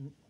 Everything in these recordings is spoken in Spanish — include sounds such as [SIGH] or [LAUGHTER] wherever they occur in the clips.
Mm.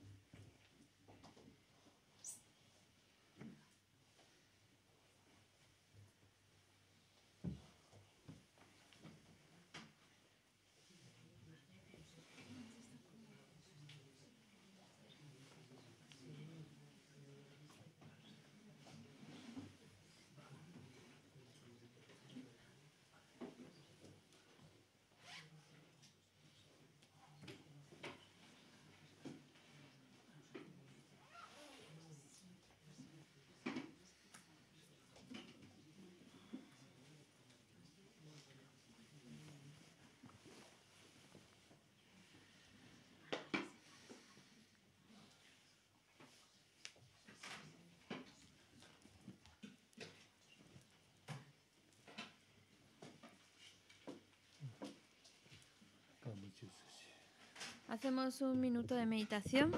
Hacemos un minuto de meditación.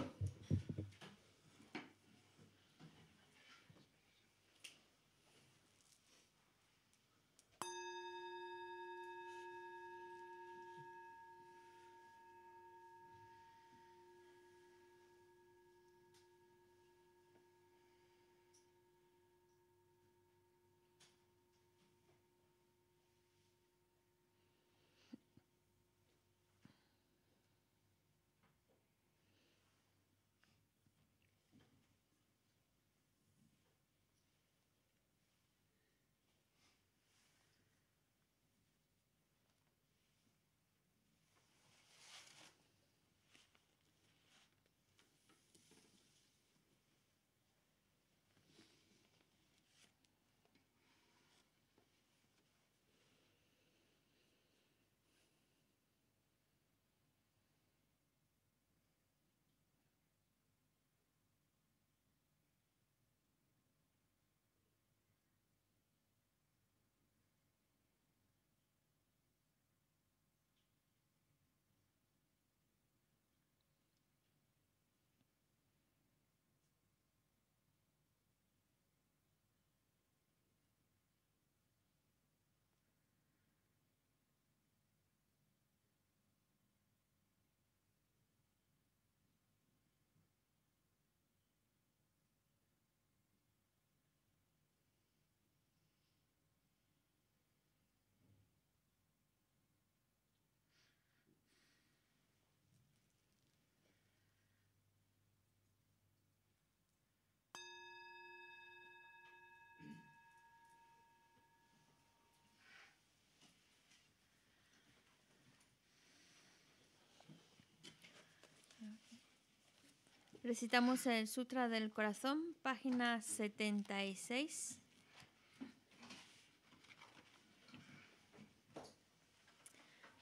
Recitamos el Sutra del Corazón, página 76.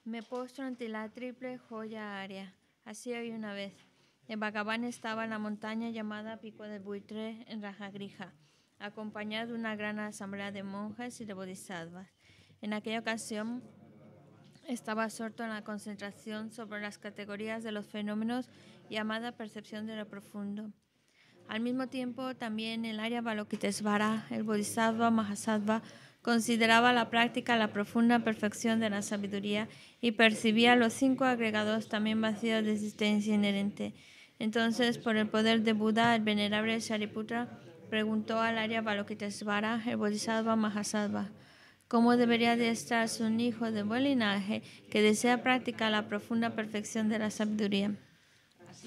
Me postro ante la triple joya área. Así hoy una vez. En Bhagavan estaba en la montaña llamada Pico de Buitre en Rajagrija, acompañado de una gran asamblea de monjes y de bodhisattvas. En aquella ocasión estaba absorto en la concentración sobre las categorías de los fenómenos llamada percepción de lo profundo. Al mismo tiempo, también el Arya Balokitesvara, el Bodhisattva Mahasattva, consideraba la práctica la profunda perfección de la sabiduría y percibía los cinco agregados también vacíos de existencia inherente. Entonces, por el poder de Buda, el venerable Shariputra preguntó al Arya Balokitesvara, el Bodhisattva Mahasattva, ¿cómo debería de estar un hijo de buen linaje que desea practicar la profunda perfección de la sabiduría?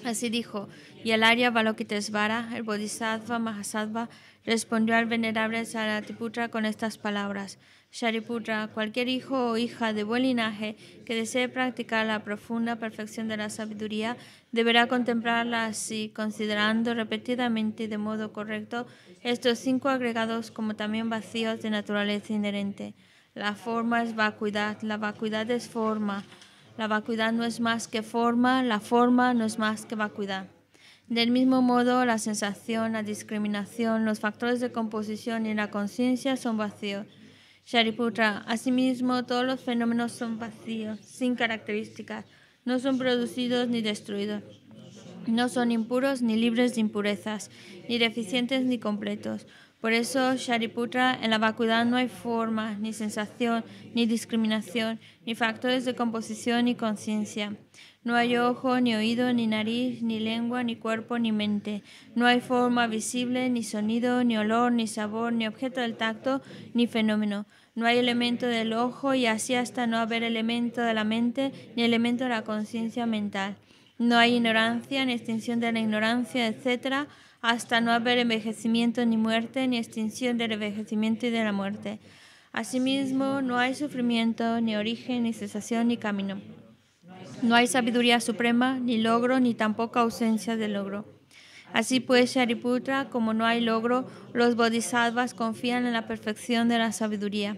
Así dijo, y el Arya Balokitesvara, el Bodhisattva Mahasattva, respondió al venerable Saratiputra con estas palabras. Shariputra, cualquier hijo o hija de buen linaje que desee practicar la profunda perfección de la sabiduría, deberá contemplarla así, considerando repetidamente y de modo correcto estos cinco agregados como también vacíos de naturaleza inherente. La forma es vacuidad, la vacuidad es forma. La vacuidad no es más que forma, la forma no es más que vacuidad. Del mismo modo, la sensación, la discriminación, los factores de composición y la conciencia son vacíos. Shariputra, asimismo, todos los fenómenos son vacíos, sin características, no son producidos ni destruidos. No son impuros ni libres de impurezas, ni deficientes ni completos. Por eso, Shariputra, en la vacuidad no hay forma, ni sensación, ni discriminación, ni factores de composición ni conciencia. No hay ojo, ni oído, ni nariz, ni lengua, ni cuerpo, ni mente. No hay forma visible, ni sonido, ni olor, ni sabor, ni objeto del tacto, ni fenómeno. No hay elemento del ojo y así hasta no haber elemento de la mente, ni elemento de la conciencia mental. No hay ignorancia, ni extinción de la ignorancia, etc., hasta no haber envejecimiento ni muerte, ni extinción del envejecimiento y de la muerte. Asimismo, no hay sufrimiento, ni origen, ni cesación, ni camino. No hay sabiduría suprema, ni logro, ni tampoco ausencia de logro. Así pues, Shariputra, como no hay logro, los bodhisattvas confían en la perfección de la sabiduría.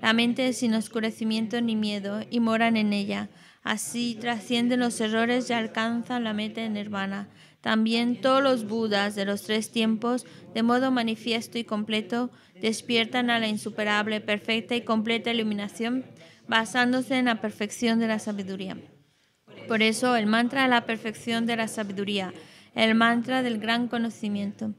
La mente es sin oscurecimiento ni miedo y moran en ella. Así trascienden los errores y alcanzan la meta en nirvana. También todos los Budas de los tres tiempos, de modo manifiesto y completo, despiertan a la insuperable, perfecta y completa iluminación, basándose en la perfección de la sabiduría. Por eso el mantra de la perfección de la sabiduría, el mantra del gran conocimiento,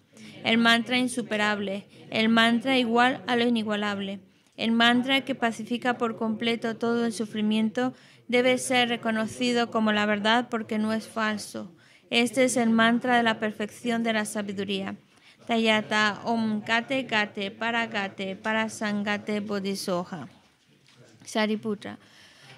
el mantra insuperable, el mantra igual a lo inigualable, el mantra que pacifica por completo todo el sufrimiento, debe ser reconocido como la verdad porque no es falso. Este es el mantra de la perfección de la sabiduría. Tayata Om Gate Gate Paragate Parasangate Bodhisoha. Sariputra.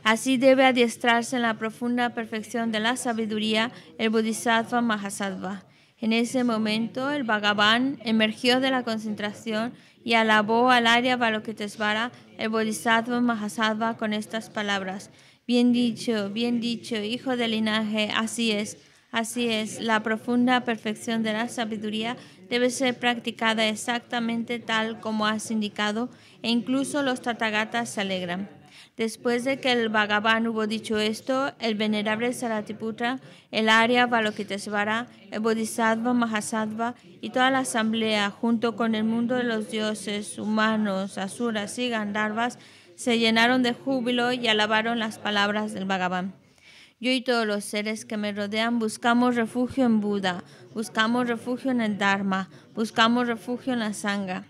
Así debe adiestrarse en la profunda perfección de la sabiduría el Bodhisattva Mahasattva. En ese momento, el Bhagavan emergió de la concentración y alabó al Arya Balokitesvara, el Bodhisattva Mahasattva, con estas palabras. Bien dicho, bien dicho, hijo del linaje, así es, así es, la profunda perfección de la sabiduría debe ser practicada exactamente tal como has indicado, e incluso los Tathagatas se alegran. Después de que el Bhagavan hubo dicho esto, el venerable Saratiputra, el Arya Balokitesvara, el Bodhisattva Mahasattva y toda la asamblea, junto con el mundo de los dioses, humanos, asuras y gandharvas, se llenaron de júbilo y alabaron las palabras del Bhagavan. Yo y todos los seres que me rodean buscamos refugio en Buda, buscamos refugio en el Dharma, buscamos refugio en la Sangha.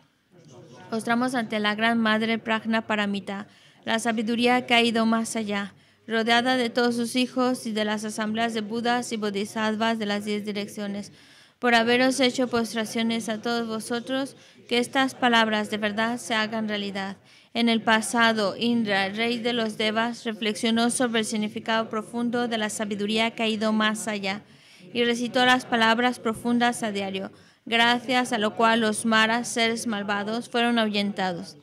Postramos ante la Gran Madre Prajna Paramita, la sabiduría que ha ido más allá, rodeada de todos sus hijos y de las asambleas de Budas y Bodhisattvas de las diez direcciones. Por haberos hecho postraciones a todos vosotros, que estas palabras de verdad se hagan realidad. En el pasado, Indra, rey de los Devas, reflexionó sobre el significado profundo de la sabiduría que ha ido más allá y recitó las palabras profundas a diario, gracias a lo cual los maras, seres malvados, fueron ahuyentados.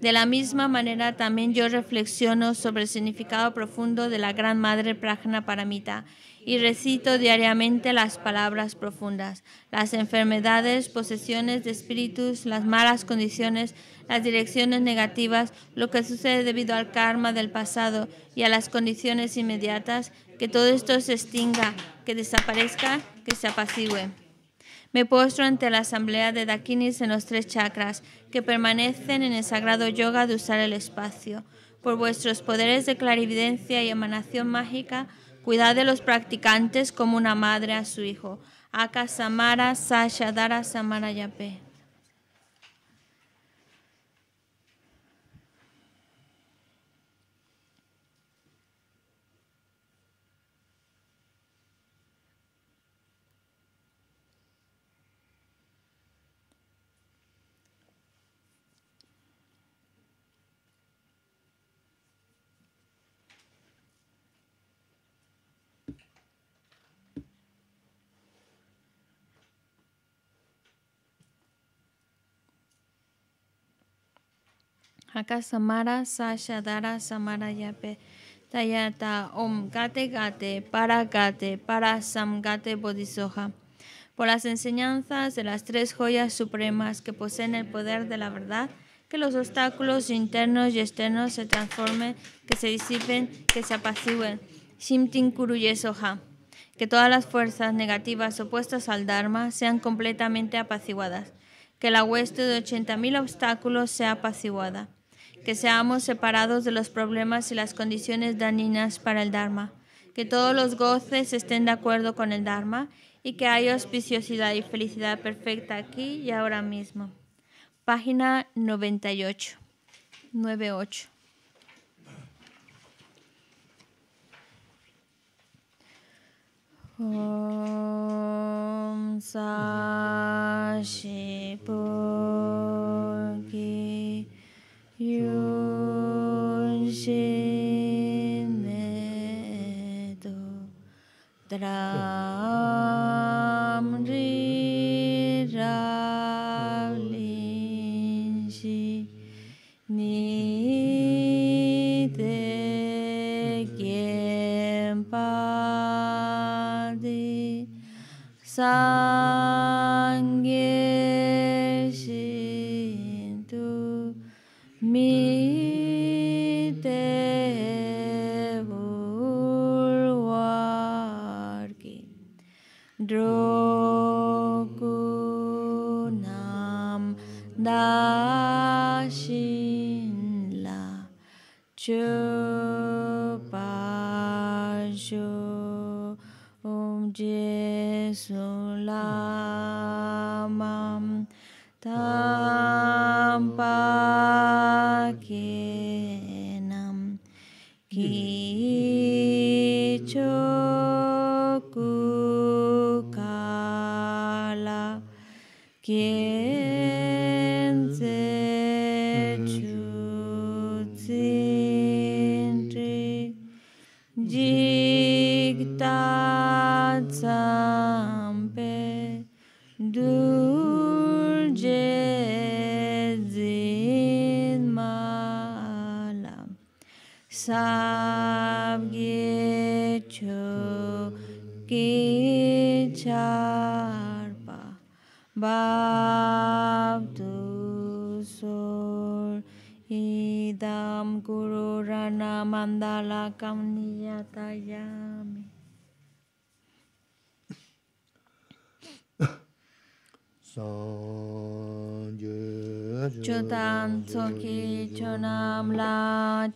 De la misma manera, también yo reflexiono sobre el significado profundo de la Gran Madre Prajna Paramita y recito diariamente las palabras profundas. Las enfermedades, posesiones de espíritus, las malas condiciones, las direcciones negativas, lo que sucede debido al karma del pasado y a las condiciones inmediatas, que todo esto se extinga, que desaparezca, que se apacigüe. Me postro ante la asamblea de Dakinis en los tres chakras, que permanecen en el sagrado yoga de usar el espacio. Por vuestros poderes de clarividencia y emanación mágica, Cuidad de los practicantes como una madre a su hijo. Aka Samara Sashadara Samara Yape. Haka Samara Sashadara Samara Yape Tayata Om Gate Gate Para Gate Para Sam Gate Bodhisoha. Por las enseñanzas de las tres joyas supremas que poseen el poder de la verdad, que los obstáculos internos y externos se transformen, que se disipen, que se apacigüen. Shimtin Kuruye Soha. Que todas las fuerzas negativas opuestas al Dharma sean completamente apaciguadas. Que la hueste de 80.000 obstáculos sea apaciguada que seamos separados de los problemas y las condiciones dañinas para el Dharma, que todos los goces estén de acuerdo con el Dharma y que haya auspiciosidad y felicidad perfecta aquí y ahora mismo. Página 98. 98. Om Yunjinedo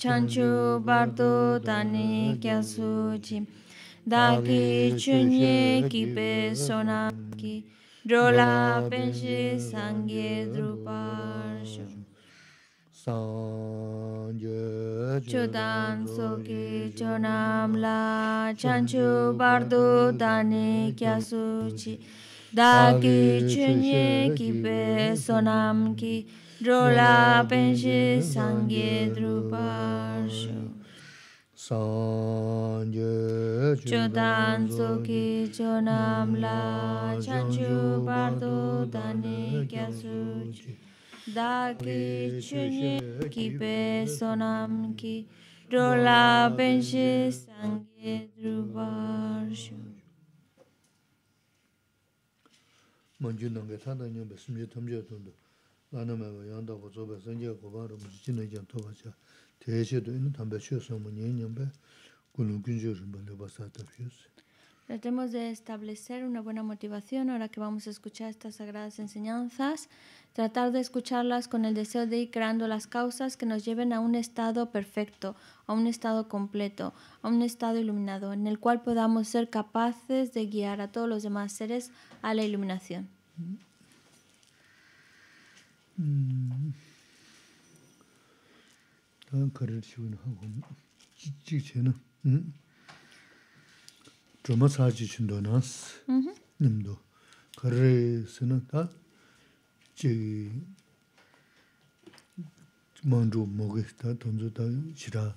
Chanchu Bardo tani Dani Kyasuchi Daki Chunye ki Kipe Sonaki Drola Penshi Sangye Druparsho Chodan Tsoki Chonam La Chanchu Bardo tani Dani Kyasuchi Daki chunye ki pe sonam ki Rola penshi sangye druparshu. Sangye chodan tsuki chonam la chanchu bardo dani gyasuchi. Daki chunye kipe sonam ki rola penshi sangye druparshu. 먼저 넘게 사다녀 말씀 좀 드려 Tratemos de establecer una buena motivación ahora que vamos a escuchar estas sagradas enseñanzas, tratar de escucharlas con el deseo de ir creando las causas que nos lleven a un estado perfecto, a un estado completo, a un estado iluminado, en el cual podamos ser capaces de guiar a todos los demás seres a la iluminación. 그런 거를 지우는 하고 지지체는 음 좀아 사지 신도나스 음 님도 거래스는 다지 먼저 먹겠다 돈주다 지라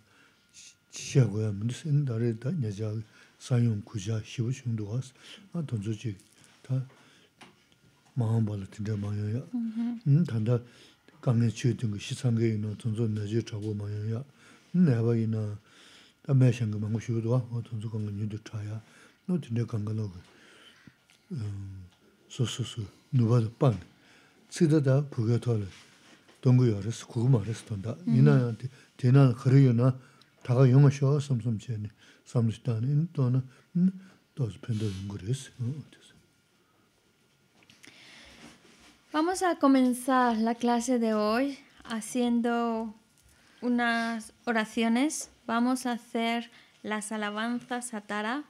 지하고야 무슨 다래다 여자 사용 구자 시부 정도가 아 돈주지 다 마음 벌어 진짜 마음이야 음 단다 강내 주등의 시상계 있는 전조 내지 자고 마야야 내가 이나 담배 생각 먹고 싶어도 어 전조 강은 유도 차야 너 진짜 강가로 음 소소소 누가도 빵 치다다 그게 돌아 동구 열어서 그거 말해서 돈다 이나한테 대나 거래요나 다가 영어 쇼 섬섬 제네 섬스다는 또는 또 팬도 그랬어 Vamos a comenzar la clase de hoy haciendo unas oraciones. Vamos a hacer las alabanzas a Tara.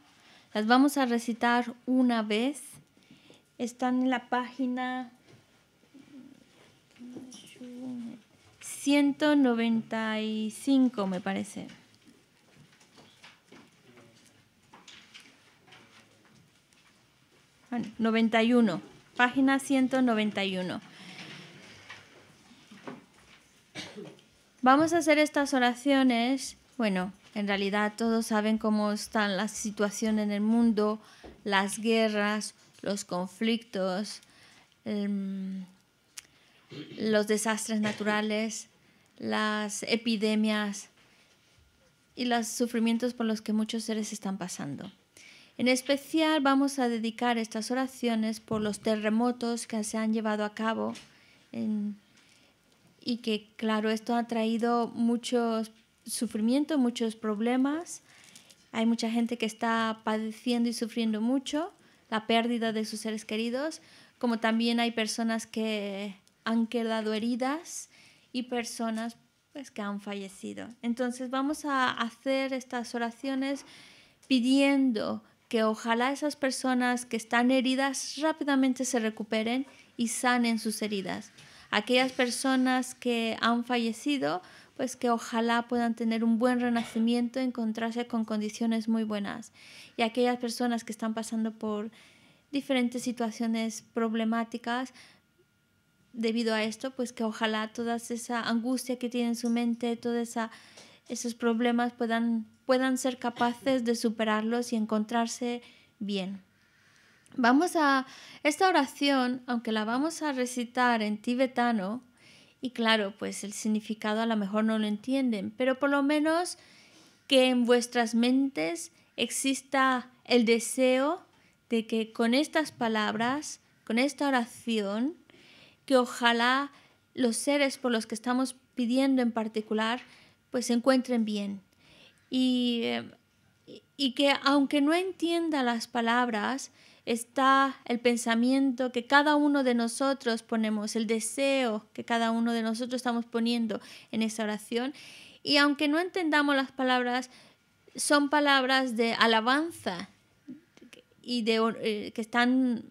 Las vamos a recitar una vez. Están en la página 195, me parece. Ah, 91 página 191. Vamos a hacer estas oraciones. Bueno, en realidad todos saben cómo están las situaciones en el mundo, las guerras, los conflictos, em, los desastres naturales, las epidemias y los sufrimientos por los que muchos seres están pasando. En especial vamos a dedicar estas oraciones por los terremotos que se han llevado a cabo y que, claro, esto ha traído mucho sufrimiento, muchos problemas. Hay mucha gente que está padeciendo y sufriendo mucho la pérdida de sus seres queridos, como también hay personas que han quedado heridas y personas pues, que han fallecido. Entonces vamos a hacer estas oraciones pidiendo que ojalá esas personas que están heridas rápidamente se recuperen y sanen sus heridas. Aquellas personas que han fallecido, pues que ojalá puedan tener un buen renacimiento, encontrarse con condiciones muy buenas. Y aquellas personas que están pasando por diferentes situaciones problemáticas debido a esto, pues que ojalá toda esa angustia que tiene en su mente, todos esos problemas puedan, puedan ser capaces de superarlos y encontrarse bien. Vamos a esta oración, aunque la vamos a recitar en tibetano, y claro, pues el significado a lo mejor no lo entienden, pero por lo menos que en vuestras mentes exista el deseo de que con estas palabras, con esta oración, que ojalá los seres por los que estamos pidiendo en particular, pues se encuentren bien. Y, eh, y que aunque no entienda las palabras, está el pensamiento que cada uno de nosotros ponemos, el deseo que cada uno de nosotros estamos poniendo en esa oración. Y aunque no entendamos las palabras, son palabras de alabanza y de, eh, que están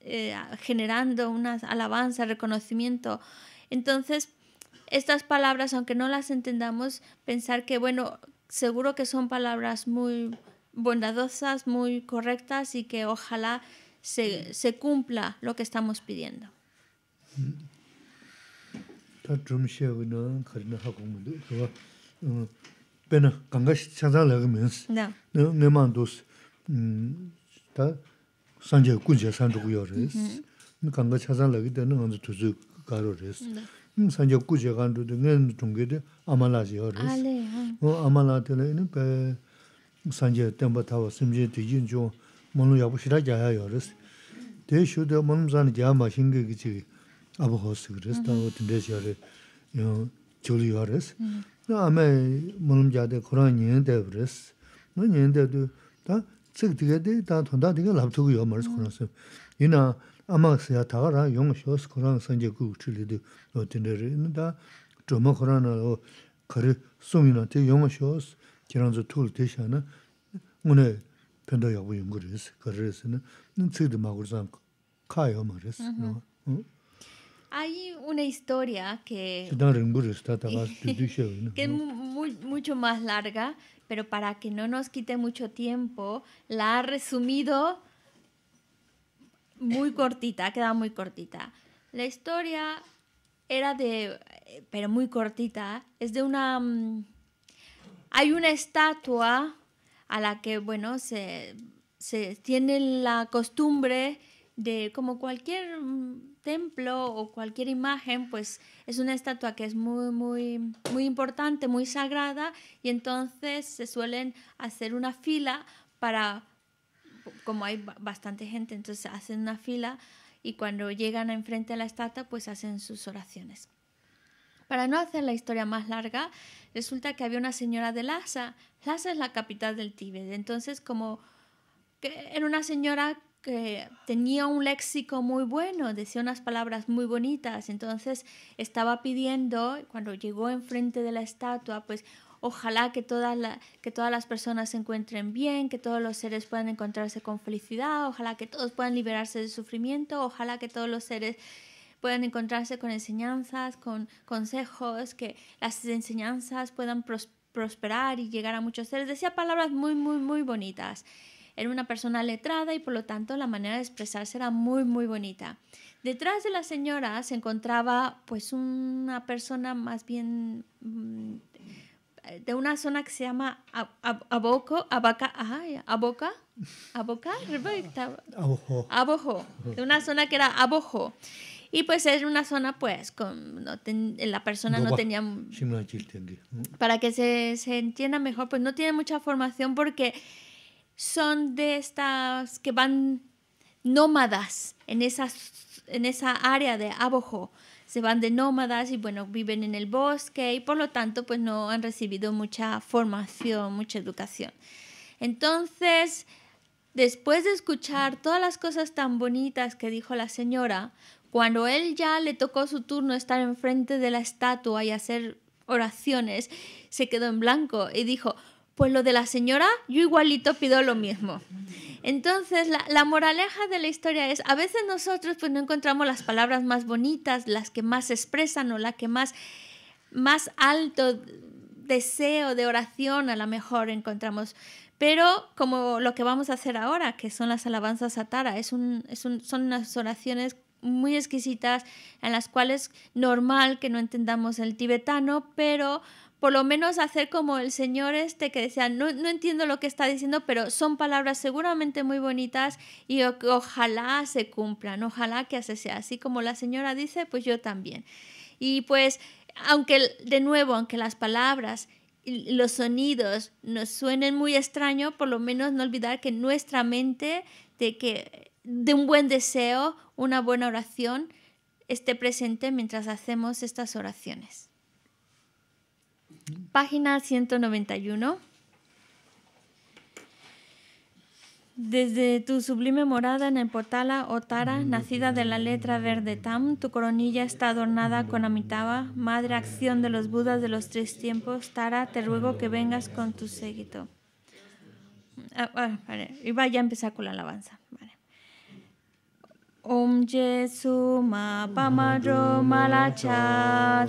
eh, generando una alabanza, reconocimiento. Entonces, estas palabras, aunque no las entendamos, pensar que, bueno, seguro que son palabras muy bondadosas, muy correctas y que ojalá se, se cumpla lo que estamos pidiendo. No. 산적 구제 간도도 는 동계도 아말라지 하루. 어 아말라들은 배 산제 템바 타와 심제 뒤진 좀 뭘로 야부시라 자야 여르스. 대슈도 몸잔 자마 신경이지 아버 호스 그랬다 어떤데 저래 요 줄이 여르스. 나 아메 몸 자대 그런 년대 그랬스. 너 년대도 다 측되게 다 돈다 되게 랍투고 요 말스 그랬어. 이나 kari ris. Ina tsik di magur zang kaa yo maris. Hay una historia que, [LAUGHS] que es muy, mucho más larga, pero para que no nos quite mucho tiempo, la ha resumido muy cortita, ha quedado muy cortita. La historia era de, pero muy cortita, es de una... Mm, hay una estatua a la que, bueno, se, se tiene la costumbre de, como cualquier mm, templo o cualquier imagen, pues es una estatua que es muy, muy, muy importante, muy sagrada, y entonces se suelen hacer una fila para, como hay bastante gente, entonces hacen una fila y cuando llegan enfrente a la estatua, pues hacen sus oraciones. Para no hacer la historia más larga, resulta que había una señora de Lhasa. Lhasa es la capital del Tíbet. Entonces, como que era una señora que tenía un léxico muy bueno, decía unas palabras muy bonitas, entonces estaba pidiendo, cuando llegó enfrente de la estatua, pues ojalá que, todas que todas las personas se encuentren bien, que todos los seres puedan encontrarse con felicidad, ojalá que todos puedan liberarse del sufrimiento, ojalá que todos los seres puedan encontrarse con enseñanzas, con consejos, que las enseñanzas puedan prosperar y llegar a muchos seres. Decía palabras muy, muy, muy bonitas. Era una persona letrada y por lo tanto la manera de expresarse era muy, muy bonita. Detrás de la señora se encontraba pues una persona más bien mm, de una zona que se llama Aboco, Abaca, Aboca, Aboca, Abojo. Abojo, de una zona que era Abojo. Y pues era una zona, pues, con la persona no tenía... Para que se, se entienda mejor, pues no tiene mucha formación porque son de estas que van nómadas en, esas, en esa área de Abojo. Se van de nómadas y bueno, viven en el bosque y por lo tanto pues no han recibido mucha formación, mucha educación. Entonces, después de escuchar todas las cosas tan bonitas que dijo la señora, cuando él ya le tocó su turno estar enfrente de la estatua y hacer oraciones, se quedó en blanco y dijo, pues lo de la señora, yo igualito pido lo mismo. Entonces, la, la, moraleja de la historia es, a veces nosotros pues no encontramos las palabras más bonitas, las que más expresan o la que más, más alto deseo de oración a lo mejor encontramos. Pero como lo que vamos a hacer ahora, que son las alabanzas a Tara, es un, es un, son unas oraciones muy exquisitas en las cuales normal que no entendamos el tibetano, pero por lo menos hacer como el señor este que decía, no, no entiendo lo que está diciendo, pero son palabras seguramente muy bonitas y ojalá se cumplan, ojalá que así sea. Así como la señora dice, pues yo también. Y pues, aunque de nuevo, aunque las palabras y los sonidos nos suenen muy extraños, por lo menos no olvidar que nuestra mente, de, que, de un buen deseo, una buena oración, esté presente mientras hacemos estas oraciones. Página 191. Desde tu sublime morada en el Potala o Tara, nacida de la letra verde Tam, tu coronilla está adornada con Amitabha, madre acción de los Budas de los tres tiempos. Tara, te ruego que vengas con tu séquito. Ah, ah, vale. Y vaya a empezar con la alabanza. Vale. Om Jesu ma pamadro malacha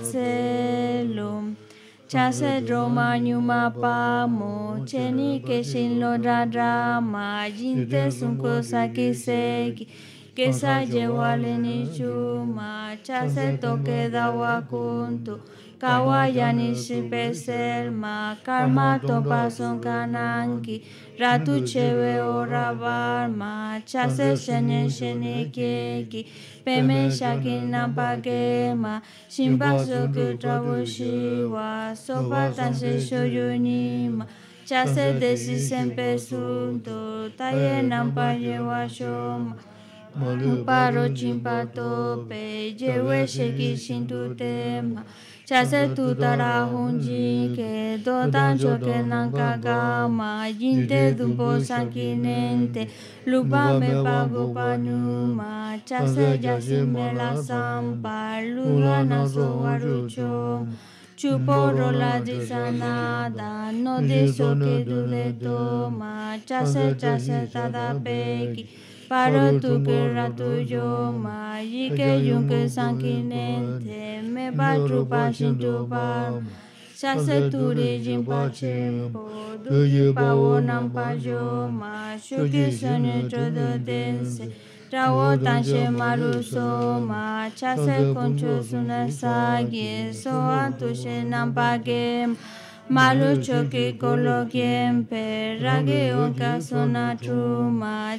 Chase droma nyuma pa mo cheni ke shin lo dra dra ma jinte sunko saki seki ke sa je wale ni chuma chase toke da wa kuntu Kawayani shipesel ma karma topa son kananki ratu chewe ora ma chase shene shene keki peme shaki nampake ma shimba soku trabu shiwa sopa tanse shoyuni ma chase desi sempe sunto taye nampaye wa shoma Paro chimpa tope, jewe sheki shintu tema, chase tu tara hunji ke do dan choke nanka gama yinte dumbo sankinente lupa me pago panuma chase yasi me la sampa lula na so warucho Chuporo la disanada, no de so que du le toma, chase chase tada peki, paro tu que rato yo ma y que yo que sanguine te me va tu pa sin tu pa sa se tu de jin pa che po du yu pa wo nam pa yo ma shu que se ne tro do den se ra wo tan she ma ru so ma cha se con chu su na sa ge so a tu she nam pa ge ma choki kolo kiempe, ragi onka sona truma,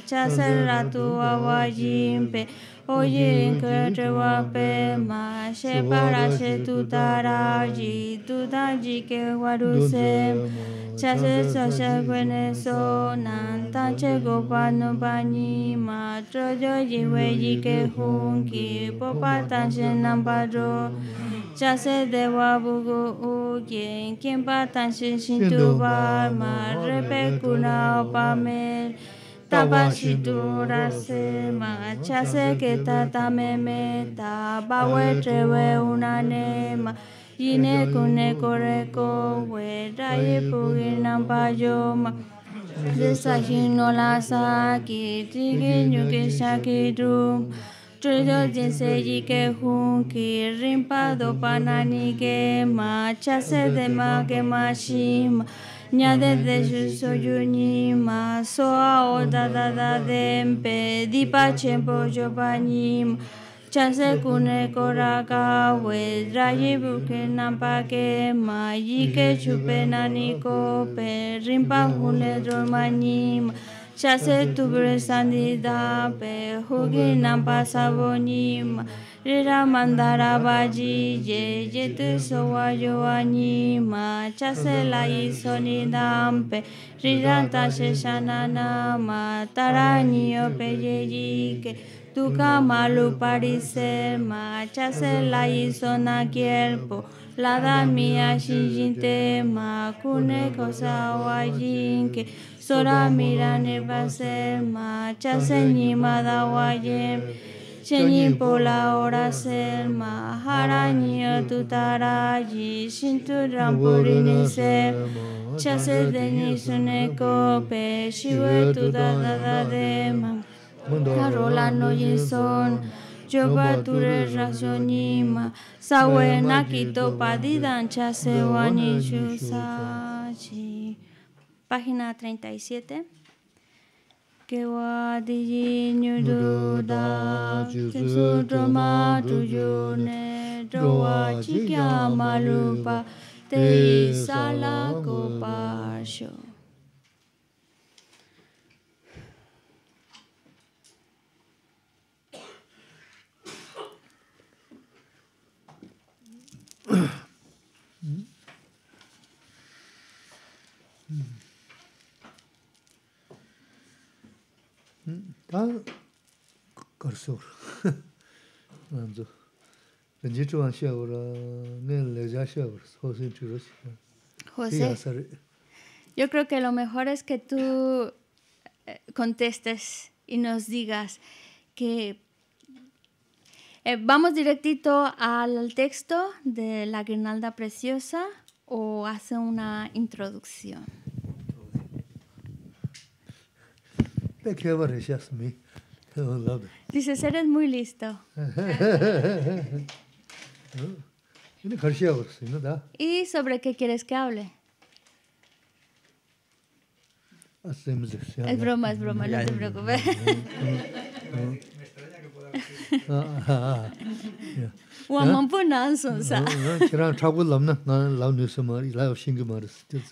Oye, encuentre wape ma she para she tutaraji tutaji ke waruse chase sasha gwene so nanta che gopano bani ma trojo jiwe jike hunki popatan she nambaro chase dewa bugu ugen kimpa tan shin shin tuba ma repe kuna opamel Tabashidura se magacha se que tata meme tabawe trewe unanema ine kune koreko wera ye pugina payoma desajino la saki tige nyuke shakirum Trudo jinse jike hunki rimpado pananike ke macha se de ma ke mashima nya de de shu so yu ni ma so a o da da da dempe di pa chempo yo pa ni ma chase kune kora ka we rayi bu ke nampa ke ma yi ke chupe nani ko pe rimpa hune dro ma ni ma Chase tubre sandida pe hugi nampa sabonima Rira mandara baji ye ye tu sowa yo anima Chase la isoni dampe Rira tashe shanana ma Tarani ope ye yike Tuka malu parise ma Chase la isona kierpo La da mia shinjinte ma Kune kosa wa yinke Sora mira ne base ma chase ni ma da waye Cheni pola ora selma harani tutara ji shintu rampuri ni se. chase deni sune ko pe shiwe tutara de ma. karola no yison Joba ture racionima, sawe nakito padidan chase wani chusachi. Página 37. 给我的因女主大，就是卓玛主主内，卓瓦吉加马鲁巴，得萨拉古巴修。Ugh. [LAUGHS] José, yo creo que lo mejor es que tú eh, contestes y nos digas que eh, vamos directito al texto de la guirnalda preciosa o hace una introducción. Dices, eres muy listo. [LAUGHS] ¿Y sobre qué quieres que hable? Es broma, es broma, no te preocupes. [LAUGHS]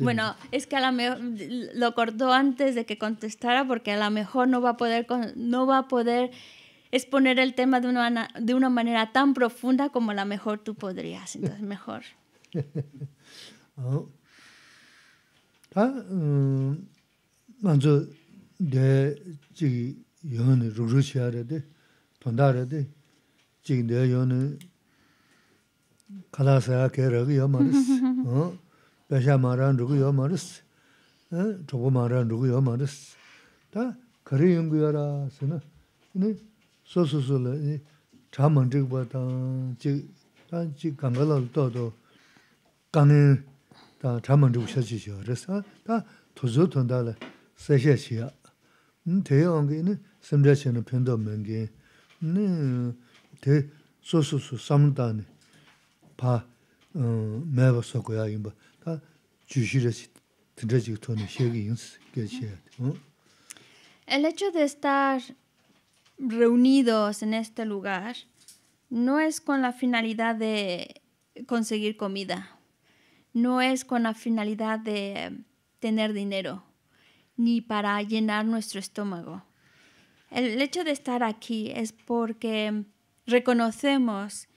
Bueno, es que a lo mejor lo cortó antes de que contestara porque a lo mejor no va a poder no va a poder exponer el tema de una, na- de una manera tan profunda como a lo mejor tú podrías. Entonces, [LAUGHS] mejor. 돈다르디 지근데 요는 칼라사 게르기 요마르스 [LAUGHS] 어? 배샤 마란 루고 요마르스 어? 조고 마란 루고 요마르스. 다 거리 연구하라 쓰나? 네 소소소를 자만 저거다 지 단지 감가를 떠도 강에 다 자만 저거 셔지죠 그래서 다 도저 돈다를 세셔시야. 음 대형게는 심자치는 편도 멍게 El hecho de estar reunidos en este lugar no es con la finalidad de conseguir comida, no es con la finalidad de tener dinero, ni para llenar nuestro estómago. El hecho de estar aquí es porque reconocemos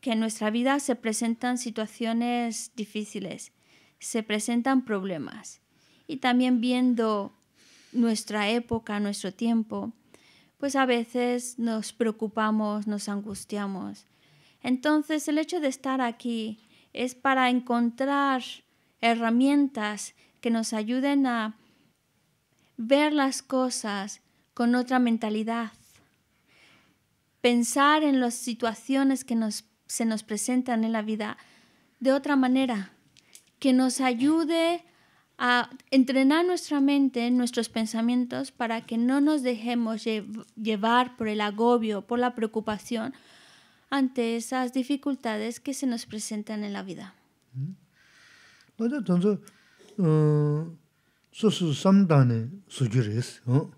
que en nuestra vida se presentan situaciones difíciles, se presentan problemas. Y también viendo nuestra época, nuestro tiempo, pues a veces nos preocupamos, nos angustiamos. Entonces el hecho de estar aquí es para encontrar herramientas que nos ayuden a ver las cosas con otra mentalidad, pensar en las situaciones que nos, se nos presentan en la vida de otra manera, que nos ayude a entrenar nuestra mente, nuestros pensamientos, para que no nos dejemos lle- llevar por el agobio, por la preocupación ante esas dificultades que se nos presentan en la vida. Nā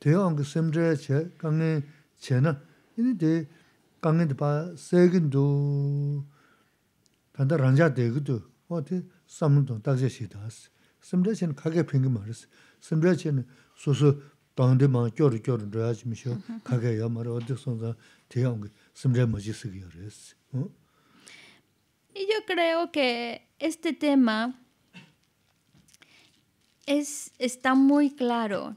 대왕 그 셈제 제 강내 제나. 이데 강내 바 세긴도. 단다 란자 되기도. 어디 삼도 딱제 시다.스 셈제는 가게 핑기 말스 셈제는 소소 당데 마 겨르 겨르 줘야지 미셔. 가게 야 말어 어디 손자 대왕 그 셈제 뭐지 쓰기 그랬어. 어? Y yo creo que este tema es, está muy claro.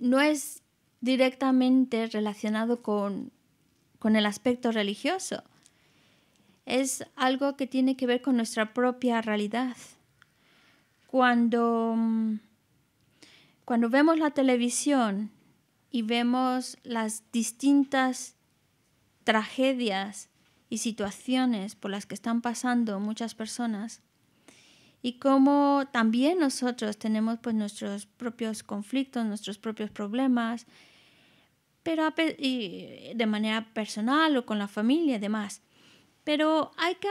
No es directamente relacionado con, con el aspecto religioso. Es algo que tiene que ver con nuestra propia realidad. Cuando, cuando vemos la televisión y vemos las distintas tragedias y situaciones por las que están pasando muchas personas, y cómo también nosotros tenemos pues nuestros propios conflictos, nuestros propios problemas, pero de manera personal o con la familia y demás. Pero hay que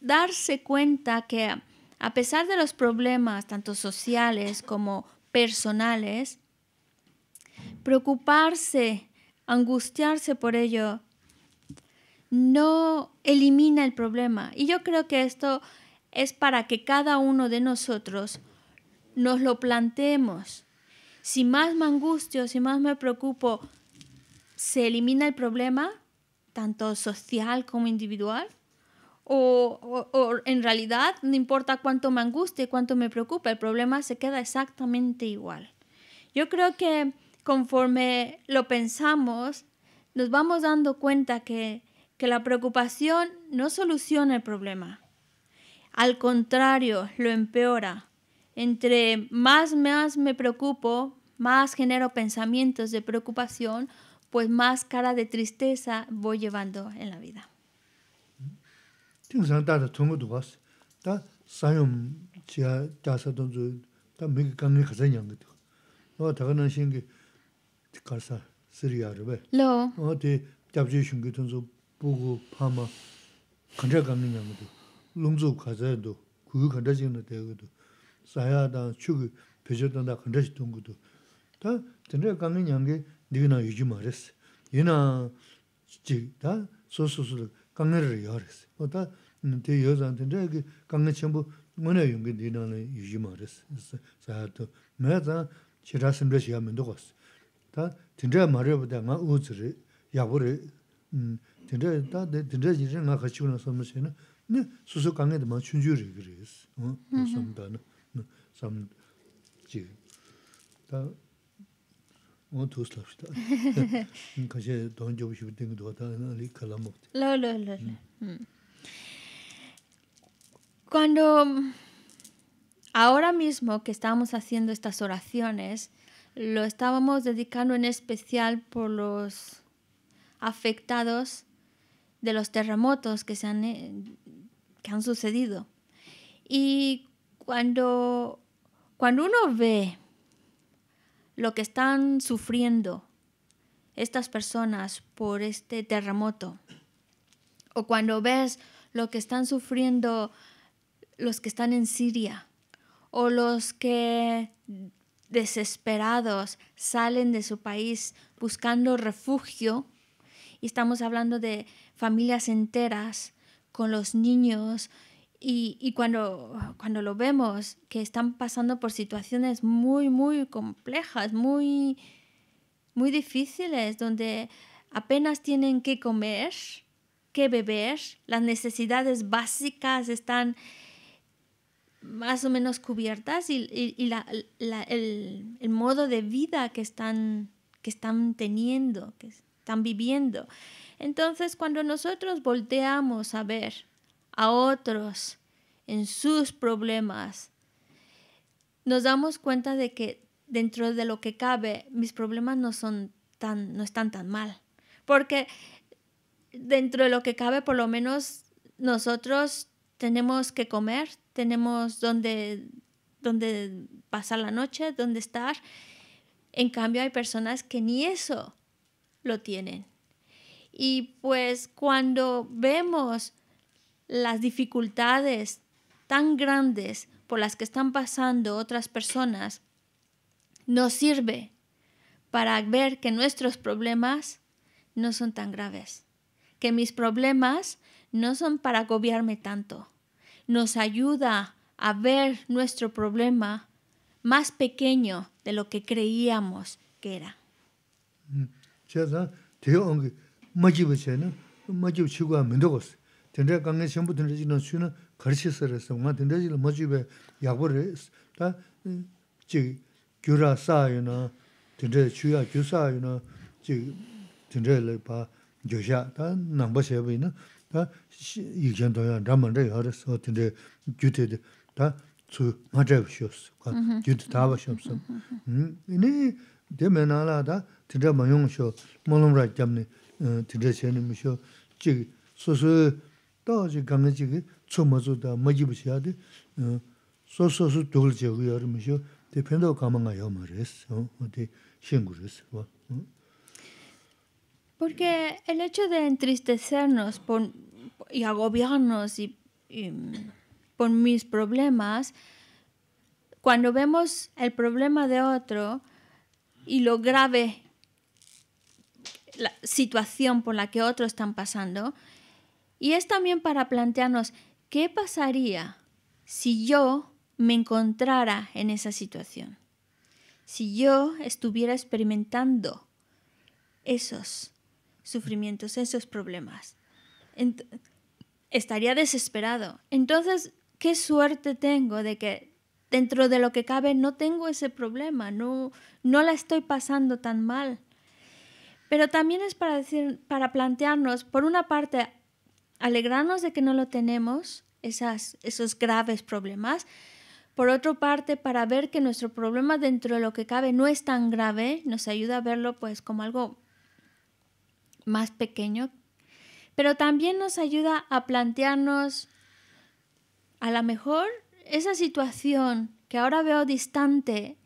darse cuenta que a pesar de los problemas, tanto sociales como personales, preocuparse, angustiarse por ello, no elimina el problema. Y yo creo que esto es para que cada uno de nosotros nos lo planteemos. Si más me angustio, si más me preocupo, ¿se elimina el problema, tanto social como individual? O, en realidad no importa cuánto me angustie, cuánto me preocupe, el problema se queda exactamente igual. Yo creo que conforme lo pensamos, nos vamos dando cuenta que, que la preocupación no soluciona el problema al contrario, lo empeora. Entre más, más me preocupo, más genero pensamientos de preocupación, pues más cara de tristeza voy llevando en la vida. 롱조 가자도 그 간다지는 되거든 사야다 추기 표절된다 간다지 동구도. 다 전에 가는 양게 네가 유지 말했어. 얘나 지다 소소소 강내를 열었어. 어다 대 여자한테 그 강내 전부 뭐냐 용게 네나는 유지 말했어. 사야도 매자 지라심을 시하면 되고 다 진짜 말해보다 나 우즈리 야보리 음 진짜 다 진짜 이제 나 같이 오는 섬세는 [LAUGHS] 수수 강에도 막 춘주리 그랬어. 어? 무슨다는 삼 지. 다 어두 슬랍시다. 가제 돈 주고 싶은 데 도다 아니 칼라 먹. 라라라. Cuando ahora mismo que estamos haciendo estas oraciones, lo estábamos dedicando en especial por los afectados de los terremotos que se han que han sucedido. Y cuando, cuando uno ve lo que están sufriendo estas personas por este terremoto, o cuando ves lo que están sufriendo los que están en Siria, o los que desesperados salen de su país buscando refugio, y estamos hablando de familias enteras con los niños y, cuando, cuando lo vemos que están pasando por situaciones muy, muy complejas, muy, muy difíciles, donde apenas tienen que comer, que beber, las necesidades básicas están más o menos cubiertas y, el, el, modo de vida que están, que están teniendo, están viviendo, entonces, cuando nosotros volteamos a ver a otros en sus problemas, nos damos cuenta de que dentro de lo que cabe, mis problemas no son tan, no están tan mal. Porque dentro de lo que cabe, por lo menos nosotros tenemos que comer, tenemos donde, donde pasar la noche, donde estar. En cambio, hay personas que ni eso lo tienen. Y pues cuando vemos las dificultades tan grandes por las que están pasando otras personas, nos sirve para ver que nuestros problemas no son tan graves, que mis problemas no son para agobiarme tanto. Nos ayuda a ver nuestro problema más pequeño de lo que creíamos que era. Mm. 마지부 쳔나 마지부 치고가 면도고스 된데 강에 전부 된데 지는 수는 가르치서서 뭔가 된데 지는 마지부에 약보를 다지 교라 사이나 된데 주야 교사이나 지 된데를 봐 교샤 다 남바 세비는 다 이견도야 담만데 알았 dē mē nā lā dā tīrā mā yōng shō, mō lōm rā gyam nī tīrā shē nī mī shō, chī sō sō dā chī gam nī chī kī tsō mā tsō dā mā jī bā shā dī sō sō sō dō lī chē gu yā rī mī shō, dē pēn dō kā mā ngā yā mā rē sī, dē shēng gu rē sī, wā. Porque el hecho de entristecernos por, y agobiarnos y, y por mis problemas, cuando vemos el problema de otro, y lo grave la situación por la que otros están pasando. Y es también para plantearnos qué pasaría si yo me encontrara en esa situación. Si yo estuviera experimentando esos sufrimientos, esos problemas. estaría desesperado. Entonces, qué suerte tengo de que dentro de lo que cabe no tengo ese problema, no, no la estoy pasando tan mal pero también es para, decir, para plantearnos, por una parte, alegrarnos de que no lo tenemos, esas, esos graves problemas. Por otra parte, para ver que nuestro problema dentro de lo que cabe no es tan grave, nos ayuda a verlo pues como algo más pequeño. Pero también nos ayuda a plantearnos, a lo mejor esa situación que ahora veo distante,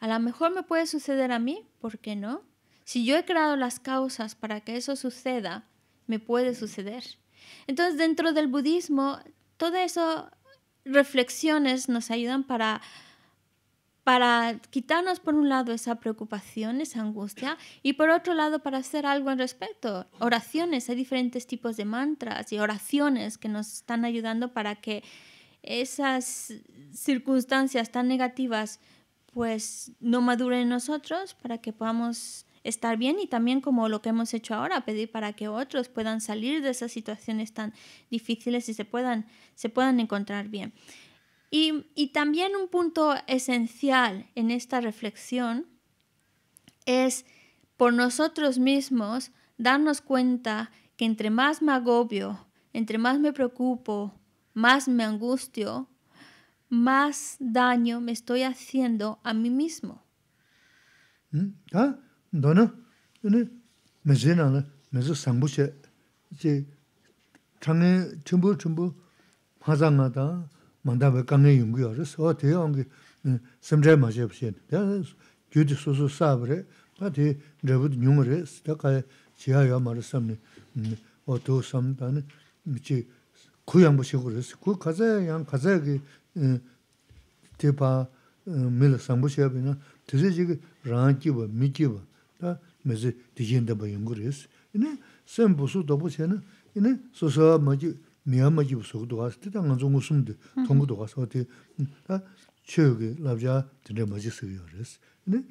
a lo mejor me puede suceder a mí, ¿por qué no? Si yo he creado las causas para que eso suceda, me puede suceder. Entonces, dentro del budismo, todas esas reflexiones nos ayudan para, para quitarnos, por un lado, esa preocupación, esa angustia, y por otro lado, para hacer algo al respecto. Oraciones, hay diferentes tipos de mantras y oraciones que nos están ayudando para que esas circunstancias tan negativas pues no maduren en nosotros, para que podamos estar bien y también como lo que hemos hecho ahora, pedir para que otros puedan salir de esas situaciones tan difíciles y se puedan, se puedan encontrar bien. Y, y también un punto esencial en esta reflexión es por nosotros mismos darnos cuenta que entre más me agobio, entre más me preocupo, más me angustio, más daño me estoy haciendo a mí mismo. ¿Ah? ¿Dónde? Me me o te te te te o 내가 규지 소소 사브레 바디 레브 뉴머레 스타카 지하야 말았음니 어도 섬다는 미치 고양 보시고 그랬어 그 가자 양 가자 그 대파 밀 상부체비나 드제 지금 랑키바 미키바 다 메지 디진데 연구레스 이네 셈부수 도보체는 이네 소소 마지 미야마지 부속도 왔을 때 당한 좀 웃음데 동구도 가서 어디 다 최게 랍자 드네 마지 쓰여레스 이네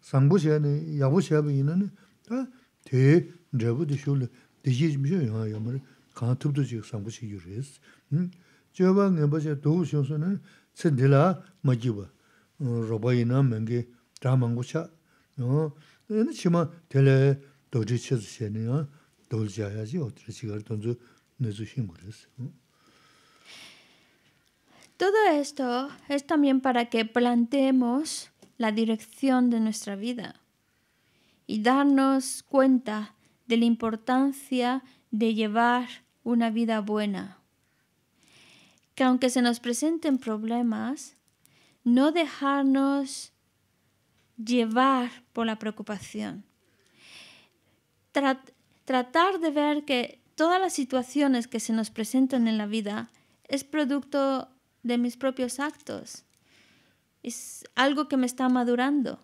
상부체는 야부체비 있는 다대 레부디 슐 디지미죠 야 kaa tupdu chik sambu chik yu res. Cheba ngenpa che dogu shionsu nani tsen tila ma jiwa, roba ina mengi dhaa mangu cha. Ina chima tila dodri chezu she ni ya, dodri jaya chi otri chikari tonzu nezu shingu res. Todo esto es también para que planteemos la dirección de nuestra vida y darnos cuenta de la importancia de llevar una vida buena. Que aunque se nos presenten problemas, no dejarnos llevar por la preocupación. tratar de ver que todas las situaciones que se nos presentan en la vida es producto de mis propios actos. Es algo que me está madurando.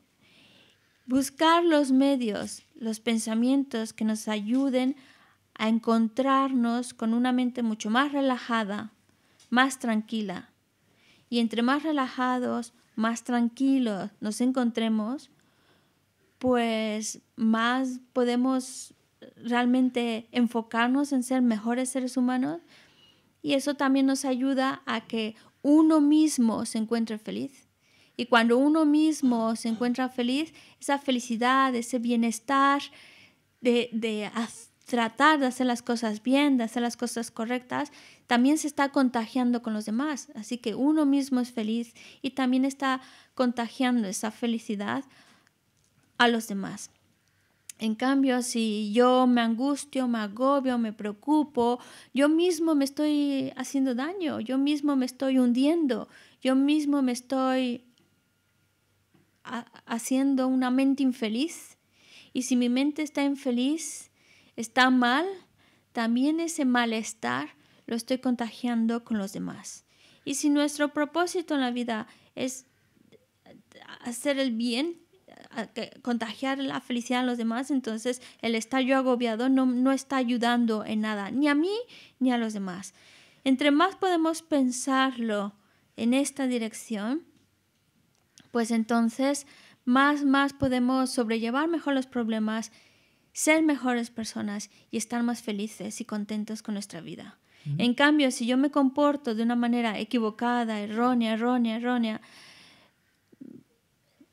Buscar los medios, los pensamientos que nos ayuden encontrarnos con una mente mucho más relajada, más tranquila. Y entre más relajados, más tranquilos nos encontremos, pues más podemos realmente enfocarnos en ser mejores seres humanos y eso también nos ayuda a que uno mismo se encuentre feliz. Y cuando uno mismo se encuentra feliz, esa felicidad, ese bienestar de, de tratar de hacer las cosas bien, de hacer las cosas correctas, también se está contagiando con los demás. Así que uno mismo es feliz y también está contagiando esa felicidad a los demás. En cambio, si yo me angustio, me agobio, me preocupo, yo mismo me estoy haciendo daño, yo mismo me estoy hundiendo, yo mismo me estoy haciendo una mente infeliz. Y si mi mente está infeliz, está mal, también ese malestar lo estoy contagiando con los demás. Y si nuestro propósito en la vida es hacer el bien, contagiar la felicidad a los demás, entonces el estar yo agobiado no, no está ayudando en nada, ni a mí ni a los demás. Entre más podemos pensarlo en esta dirección, pues entonces más, más podemos sobrellevar mejor los problemas, ser mejores personas y estar más felices y contentos con nuestra vida. En cambio, si yo me comporto de una manera equivocada, errónea, errónea, errónea,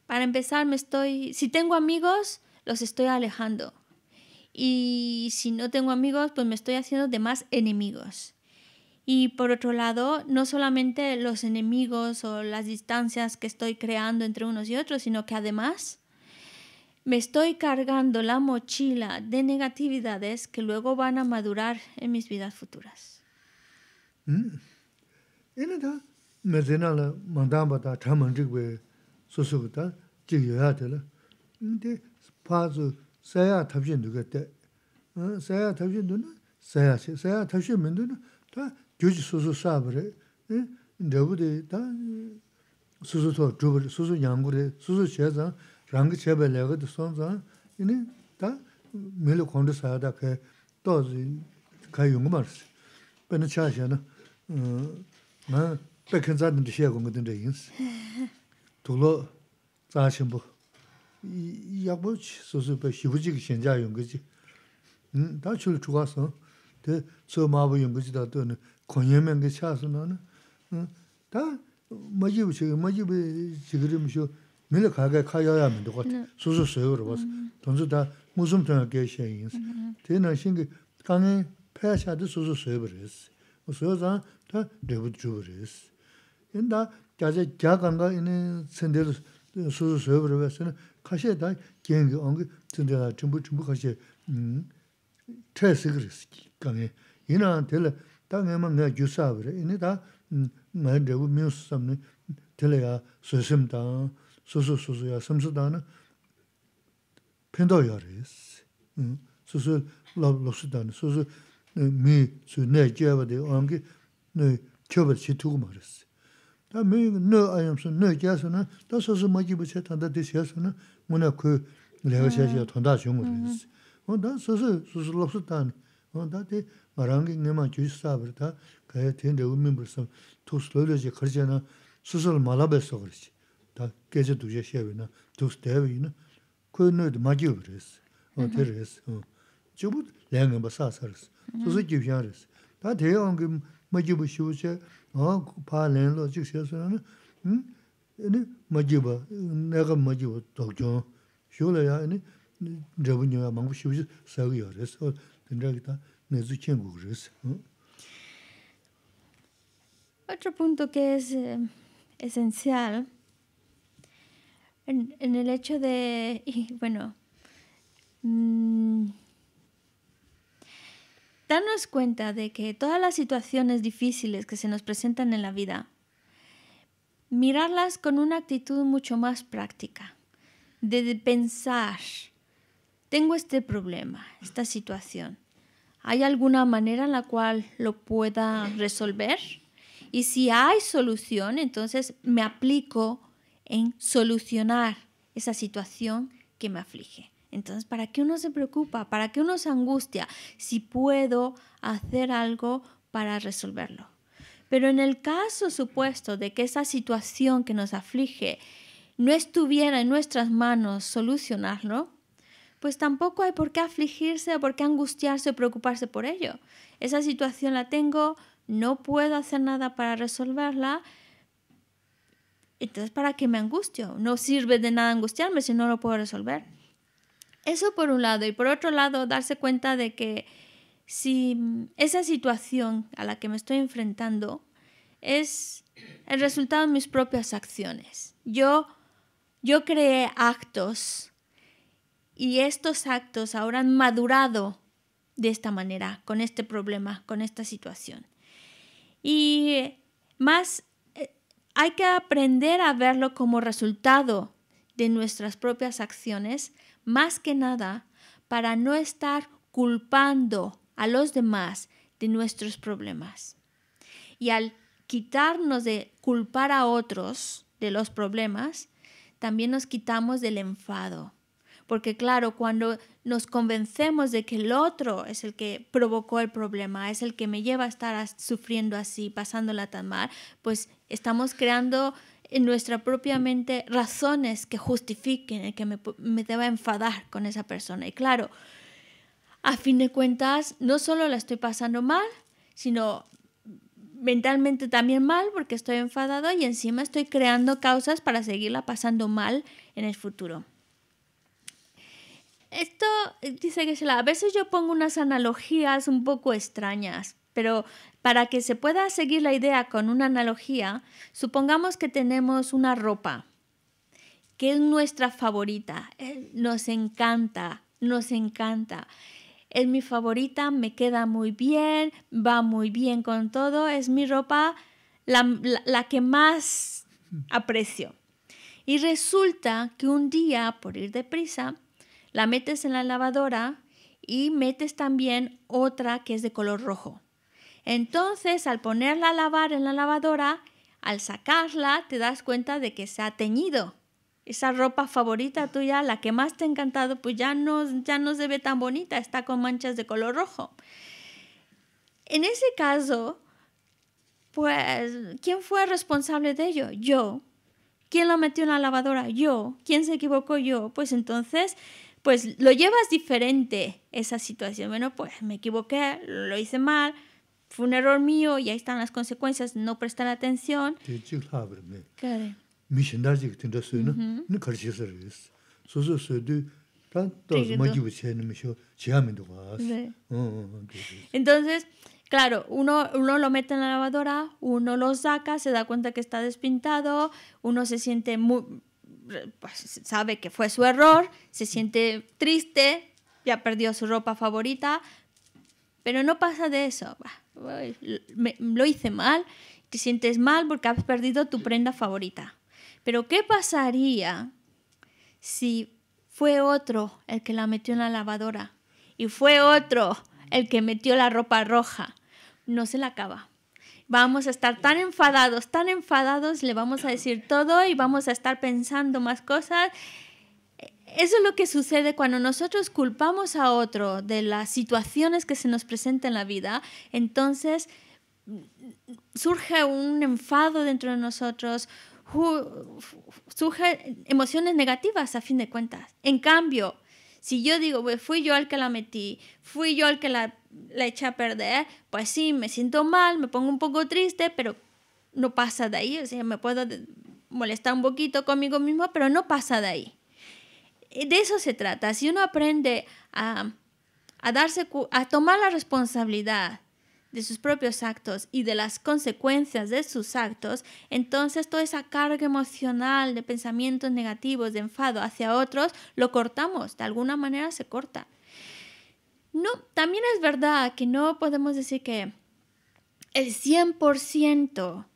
para empezar, me estoy, si tengo amigos, los estoy alejando. Y si no tengo amigos, pues me estoy haciendo de más enemigos. Y por otro lado, no solamente los enemigos o las distancias que estoy creando entre unos y otros, sino que además me estoy cargando la mochila de negatividades que luego van a madurar en mis vidas futuras. Mm. rangi chebe lega di son zang, ini da mili kondi saya da kaya dozi kaya yungu marisi. Bani chaa xe na, eh, nga pekin zaa dindi xe gunga dindi yinsi. Tulo zaa xinbu, yakbo susu pe shibuji ki xinjaa hmm, yungu ji. Da chuli chuka san, de tso mabu yungu ji da do ni, konye mengi chaa su na na, hmm, da majibu chigi, majibu chigiri misho, 밀 가게 카야야 민도 같아. 수수 소요로 와서 돈도 다 무슨 돈 계셔 인스. 되나 신기 강에 패샤도 수수 소요버스. 소요자 다 대부 주버스. 인다 자제 자간가 있는 선들 수수 소요로 와서는 카시다 경기 온기 진짜 전부 전부 카시 음 트레스 그리스 강에 이나 될 땅에만 내가 주사버래. 이니 다 내가 대부 뮤스 삼네 될야 소심당 수수 수수야 섬수다나 펜도야리스 음 수수 럽럽수다나 수수 미 수네 제버데 온게 네 켜버 시투고 말았어 다 메너 아염스 너 제스나 다 수수 마기 부체 탄다 데시야스나 뭐나 그 내가 제시야 돈다 중으로스 온다 수수 수수 럽수다나 온다 데 마랑게 네마 주스사버다 가야 된데 의미 벌써 토슬로지 거르잖아 수술 말아베서 그렇지 계제 두제 쉐베나 두스 대베이나 코너도 마지오르스 어. 테르스 어. 주부 랭은 바사서스 소소 기브샤르스 다 대용 그 마지부 쇼세 어 파렌로 직세서는 음? 아니 마지바 내가 마지부 도죠 쇼래야 아니 저분이야 망부 쇼지 사기요레스 어. 된다기다 내주 친구그레스 어? Otro punto que es eh, esencial en, el hecho de, [LAUGHS] bueno, mmm, darnos cuenta de que todas las situaciones difíciles que se nos presentan en la vida mirarlas con una actitud mucho más práctica, de pensar, tengo este problema, esta situación, ¿hay alguna manera en la cual lo pueda resolver? Y si hay solución, entonces me aplico en solucionar esa situación que me aflige. Entonces, ¿para qué uno se preocupa? ¿Para qué uno se angustia si puedo hacer algo para resolverlo? Pero en el caso supuesto de que esa situación que nos aflige no estuviera en nuestras manos solucionarlo, pues tampoco hay por qué afligirse o por qué angustiarse o preocuparse por ello. Esa situación la tengo, no puedo hacer nada para resolverla, entonces ¿para qué me angustio? No sirve de nada angustiarme si no lo puedo resolver. Eso por un lado. Y por otro lado, darse cuenta de que si esa situación a la que me estoy enfrentando es el resultado de mis propias acciones. Yo, yo creé actos y estos actos ahora han madurado de esta manera, con este problema, con esta situación. Y más, hay que aprender a verlo como resultado de nuestras propias acciones, más que nada para no estar culpando a los demás de nuestros problemas. Y al quitarnos de culpar a otros de los problemas, también nos quitamos del enfado. Porque claro, cuando nos convencemos de que el otro es el que provocó el problema, es el que me lleva a estar sufriendo así, pasándola tan mal, pues estamos creando en nuestra propia mente razones que justifiquen el que me, me deba enfadar con esa persona. Y claro, a fin de cuentas, no solo la estoy pasando mal, sino mentalmente también mal porque estoy enfadado y encima estoy creando causas para seguirla pasando mal en el futuro. Esto dice que a veces yo pongo unas analogías un poco extrañas, pero para que se pueda seguir la idea con una analogía, supongamos que tenemos una ropa que es nuestra favorita, eh, nos encanta, nos encanta es mi favorita, me queda muy bien, va muy bien con todo, es mi ropa la, que más aprecio. Y resulta que un día, por ir deprisa, la metes en la lavadora y metes también otra que es de color rojo. Entonces, al ponerla a lavar en la lavadora, al sacarla, te das cuenta de que se ha teñido esa ropa favorita tuya, la que más te ha encantado, pues ya no, ya no se ve tan bonita, está con manchas de color rojo. En ese caso, pues, ¿quién fue responsable de ello? Yo. ¿Quién lo metió en la lavadora? Yo. ¿Quién se equivocó? Yo. Pues entonces, pues lo llevas diferente esa situación. Bueno, pues me equivoqué, lo hice mal, fue un error mío y ahí están las consecuencias, no prestar atención. ¿Qué? Entonces, claro, uno, uno lo mete en la lavadora, uno lo saca, se da cuenta que está despintado, uno se siente muy, pues, sabe que fue su error, se siente triste, ya perdió su ropa favorita, pero no pasa de eso. Lo hice mal, te sientes mal porque has perdido tu prenda favorita. Pero ¿qué pasaría si fue otro el que la metió en la lavadora y fue otro el que metió la ropa roja? No se la acaba. Vamos a estar tan enfadados, tan enfadados, le vamos a decir todo y vamos a estar pensando más cosas. Eso es lo que sucede cuando nosotros culpamos a otro de las situaciones que se nos presentan en la vida. Entonces surge un enfado dentro de nosotros, surgen emociones negativas a fin de cuentas. En cambio, si yo digo, fui yo el que la metí, fui yo el que la, la eché a perder, pues sí, me siento mal, me pongo un poco triste, pero no pasa de ahí. O sea, me puedo molestar un poquito conmigo mismo, pero no pasa de ahí. De eso se trata. Si uno aprende a, a darse, a tomar la responsabilidad de sus propios actos y de las consecuencias de sus actos, entonces toda esa carga emocional de pensamientos negativos, de enfado hacia otros, lo cortamos, de alguna manera se corta. No, también es verdad que no podemos decir que el 100%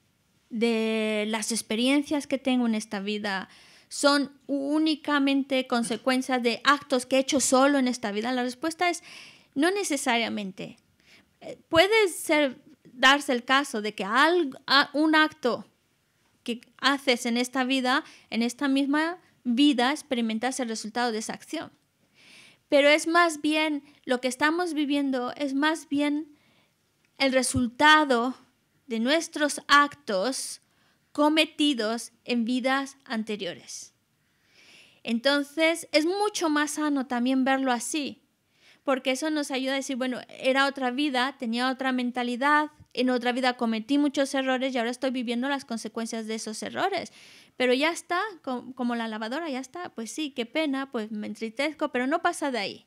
de las experiencias que tengo en esta vida son únicamente consecuencias de actos que he hecho solo en esta vida. La respuesta es no necesariamente puede ser, darse el caso de que un acto que haces en esta vida, en esta misma vida, experimentas el resultado de esa acción. Pero es más bien, lo que estamos viviendo es más bien el resultado de nuestros actos cometidos en vidas anteriores. Entonces es mucho más sano también verlo así, porque eso nos ayuda a decir, bueno, era otra vida, tenía otra mentalidad, en otra vida cometí muchos errores y ahora estoy viviendo las consecuencias de esos errores. Pero ya está, como la lavadora, ya está, pues sí, qué pena, pues me entristezco, pero no pasa de ahí.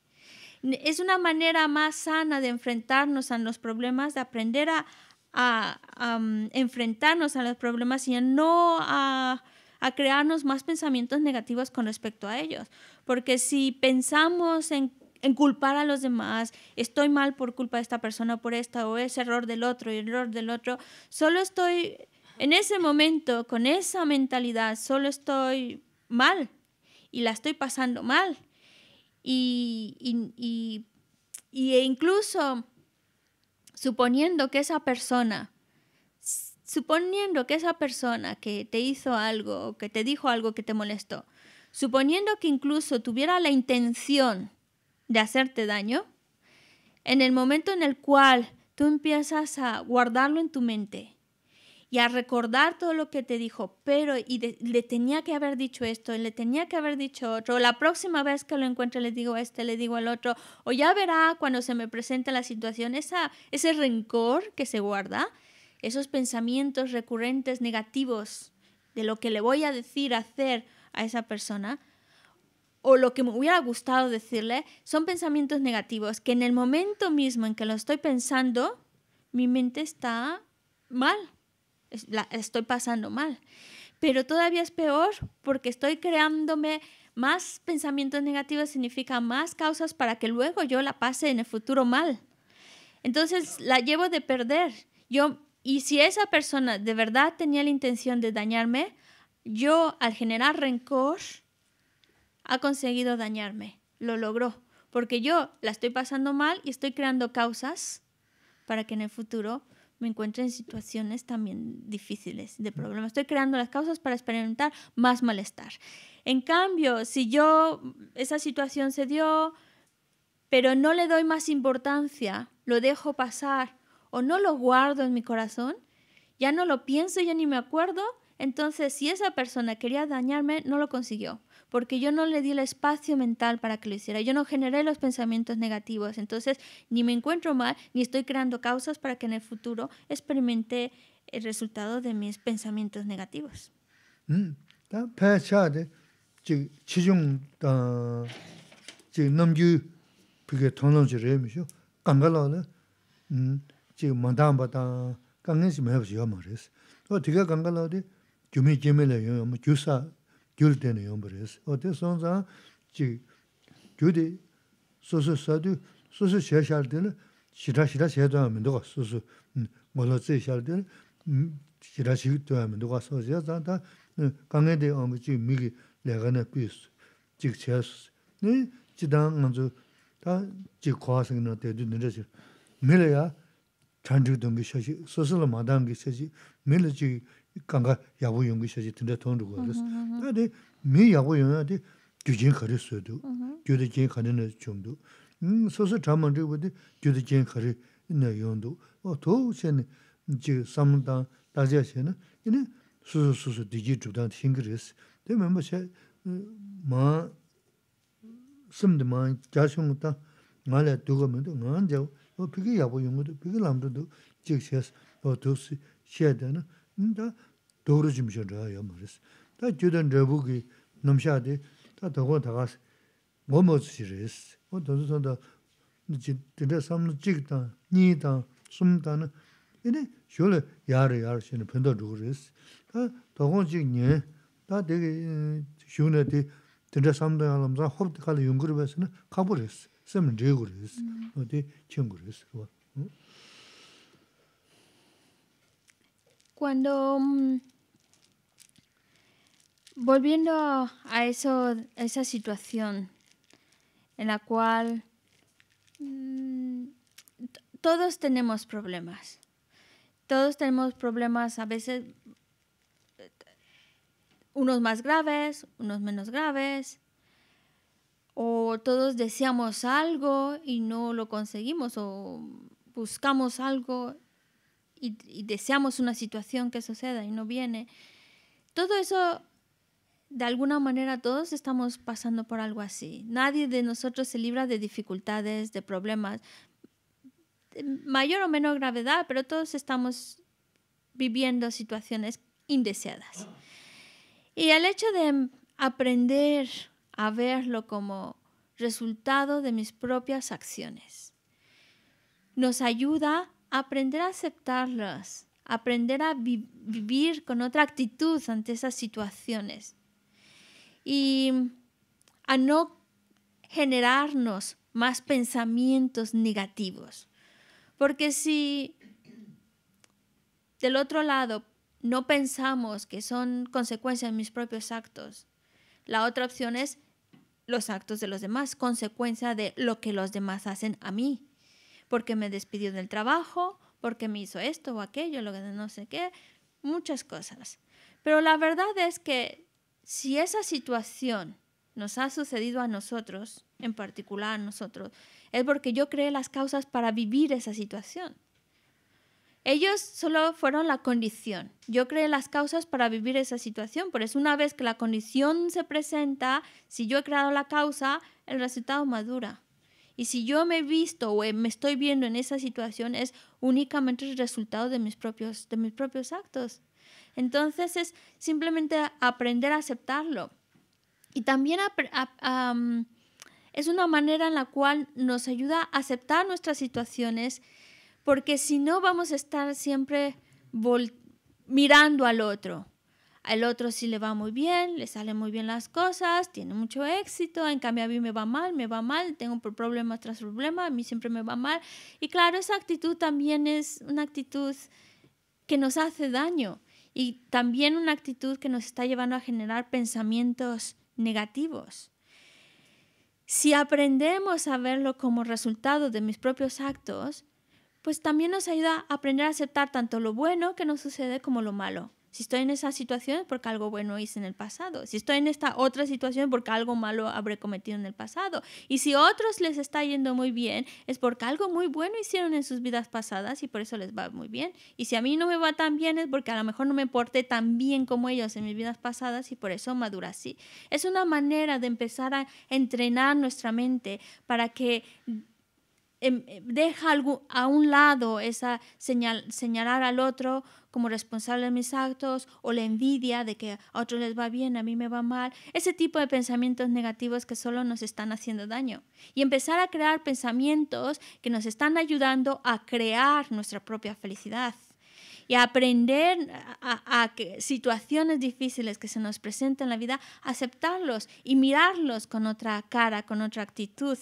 Es una manera más sana de enfrentarnos a los problemas, de aprender a, a, mm, enfrentarnos a los problemas y no a, a crearnos más pensamientos negativos con respecto a ellos. Porque si pensamos en en culpar a los demás, estoy mal por culpa de esta persona, por esta, o es error del otro y error del otro. Solo estoy, en ese momento, con esa mentalidad, solo estoy mal y la estoy pasando mal. Y, y, y, e incluso suponiendo que esa persona, suponiendo que esa persona que te hizo algo, que te dijo algo que te molestó, suponiendo que incluso tuviera la intención de hacerte daño, en el momento en el cual tú empiezas a guardarlo en tu mente y a recordar todo lo que te dijo, pero y le tenía que haber dicho esto, le tenía que haber dicho otro, la próxima vez que lo encuentre le digo este, le digo al otro, o ya verá cuando se me presente la situación, esa, ese rencor que se guarda, esos pensamientos recurrentes negativos de lo que le voy a decir, hacer a esa persona, o lo que me hubiera gustado decirle son pensamientos negativos que en el momento mismo en que lo estoy pensando, mi mente está mal, la estoy pasando mal. Pero todavía es peor porque estoy creándome más pensamientos negativos, significa más causas para que luego yo la pase en el futuro mal. Entonces la llevo de perder. Yo, y si esa persona de verdad tenía la intención de dañarme, yo al generar rencor, ha conseguido dañarme, lo logró, porque yo la estoy pasando mal y estoy creando causas para que en el futuro me encuentre en situaciones también difíciles, de problemas. Estoy creando las causas para experimentar más malestar. En cambio, si yo, esa situación se dio, pero no le doy más importancia, lo dejo pasar o no lo guardo en mi corazón, ya no lo pienso, ya ni me acuerdo, entonces si esa persona quería dañarme, no lo consiguió porque yo no le di el espacio mental para que lo hiciera, yo no generé los pensamientos negativos, entonces ni me encuentro mal, ni estoy creando causas para que en el futuro experimente el resultado de mis pensamientos negativos. gyul teni yombo resi. O te sonzaan chi gyudi susu sadu, susu she shal teni shira shira she tuwa minduwa, susu molo mm, tse shal teni shira mm, shi tuwa minduwa. So ze zang ta mm, kange de ongo chi migi lega na pi chik che su. Ni chi dang nganzu ta chi kwa singi na te du nira chi. Mila ya chanchik dungi shashi, susu la madangi shashi, mila chi 강가 야구 연구 시지 된다 돈 주고 그래서 근데 미 야구 연구한테 규진 거렸어도 규진 가는 정도. 음 소소 담은 주고도 규진 거리 있는 연도. 어더 전에 이제 삼다 다자시는 이네 소소 소소 디지 주단 싱그리스 되면 뭐마 심드만 자신부터 말에 두고 먼저 먼저 어 비게 야구 연구도 비게 남도도 즉시 어 도시 시야 되는 다 도로 좀 줘요 말이스 다 주던 저부기 넘샤데 다 더고 다가 뭐 뭐지리스 뭐 더서도 이제 되게 삼는 찍다 니다 숨다는 이네 쇼를 야르 야르시는 편도 루르스 다 더고 찍니 다 되게 쇼네데 되게 삼도 하면서 호르트 칼 연구를 해서는 가버렸어 쌤은 제고르스 어디 친구르스 뭐 Cuando, mm, volviendo a esa situación en la cual mm, todos tenemos problemas, todos tenemos problemas a veces, unos más graves, unos menos graves, o todos deseamos algo y no lo conseguimos, o buscamos algo y, deseamos una situación que suceda y no viene. Todo eso de alguna manera todos estamos pasando por algo así. Nadie de nosotros se libra de dificultades, de problemas, mayor o menor gravedad, pero todos estamos viviendo situaciones indeseadas. Y el hecho de aprender a verlo como resultado de mis propias acciones nos ayuda aprender a aceptarlas, aprender a vivir con otra actitud ante esas situaciones y a no generarnos más pensamientos negativos. Porque si del otro lado no pensamos que son consecuencias de mis propios actos, la otra opción es los actos de los demás, consecuencia de lo que los demás hacen a mí. Porque me despidió del trabajo, porque me hizo esto o aquello, lo que no sé qué, muchas cosas. Pero la verdad es que si esa situación nos ha sucedido a nosotros, en particular a nosotros, es porque yo creé las causas para vivir esa situación. Ellos solo fueron la condición. Yo creé las causas para vivir esa situación. Por eso una vez que la condición se presenta, si yo he creado la causa, el resultado madura. Y si yo me he visto o me estoy viendo en esa situación, es únicamente el resultado de mis propios, de mis propios actos. Entonces es simplemente aprender a aceptarlo. Y también es una manera en la cual nos ayuda a aceptar nuestras situaciones, porque si no vamos a estar siempre mirando al otro. Al otro sí le va muy bien, le salen muy bien las cosas, tiene mucho éxito, en cambio a mí me va mal, me va mal, tengo problemas tras problemas, a mí siempre me va mal. Y claro, esa actitud también es una actitud que nos hace daño y también una actitud que nos está llevando a generar pensamientos negativos. Si aprendemos a verlo como resultado de mis propios actos, pues también nos ayuda a aprender a aceptar tanto lo bueno que nos sucede como lo malo. Si estoy en esa situación porque algo bueno hice en el pasado. Si estoy en esta otra situación porque algo malo habré cometido en el pasado. Y si a otros les está yendo muy bien es porque algo muy bueno hicieron en sus vidas pasadas y por eso les va muy bien. Y si a mí no me va tan bien es porque a lo mejor no me porté tan bien como ellos en mis vidas pasadas y por eso madura así. Es una manera de empezar a entrenar nuestra mente para que em, deja a un lado esa señal, señalar al otro como responsable de mis actos o la envidia de que a otros les va bien, a mí me va mal, ese tipo de pensamientos negativos que solo nos están haciendo daño. Y empezar a crear pensamientos que nos están ayudando a crear nuestra propia felicidad y aprender a, a, que situaciones difíciles que se nos presentan en la vida, aceptarlos y mirarlos con otra cara, con otra actitud.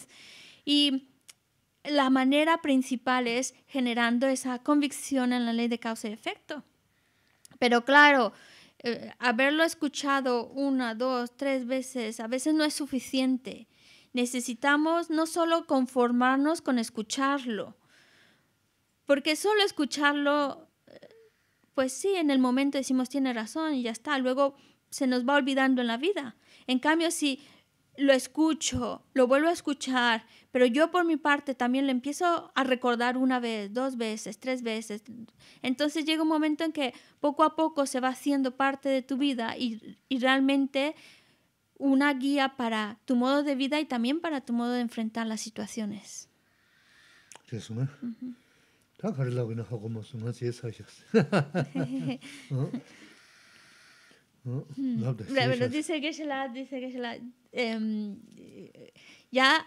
Y la manera principal es generando esa convicción en la ley de causa y efecto. Pero claro, eh, haberlo escuchado una, dos, tres veces a veces no es suficiente. Necesitamos no solo conformarnos con escucharlo, porque solo escucharlo, eh, pues sí, en el momento decimos tiene razón y ya está, luego se nos va olvidando en la vida. En cambio, si lo escucho, lo vuelvo a escuchar, pero yo por mi parte también lo empiezo a recordar una vez, dos veces, tres veces. Entonces llega un momento en que poco a poco se va haciendo parte de tu vida y, realmente una guía para tu modo de vida y también para tu modo de enfrentar las situaciones. [LAUGHS] [LAUGHS] dice que se la, dice que se la, em, ya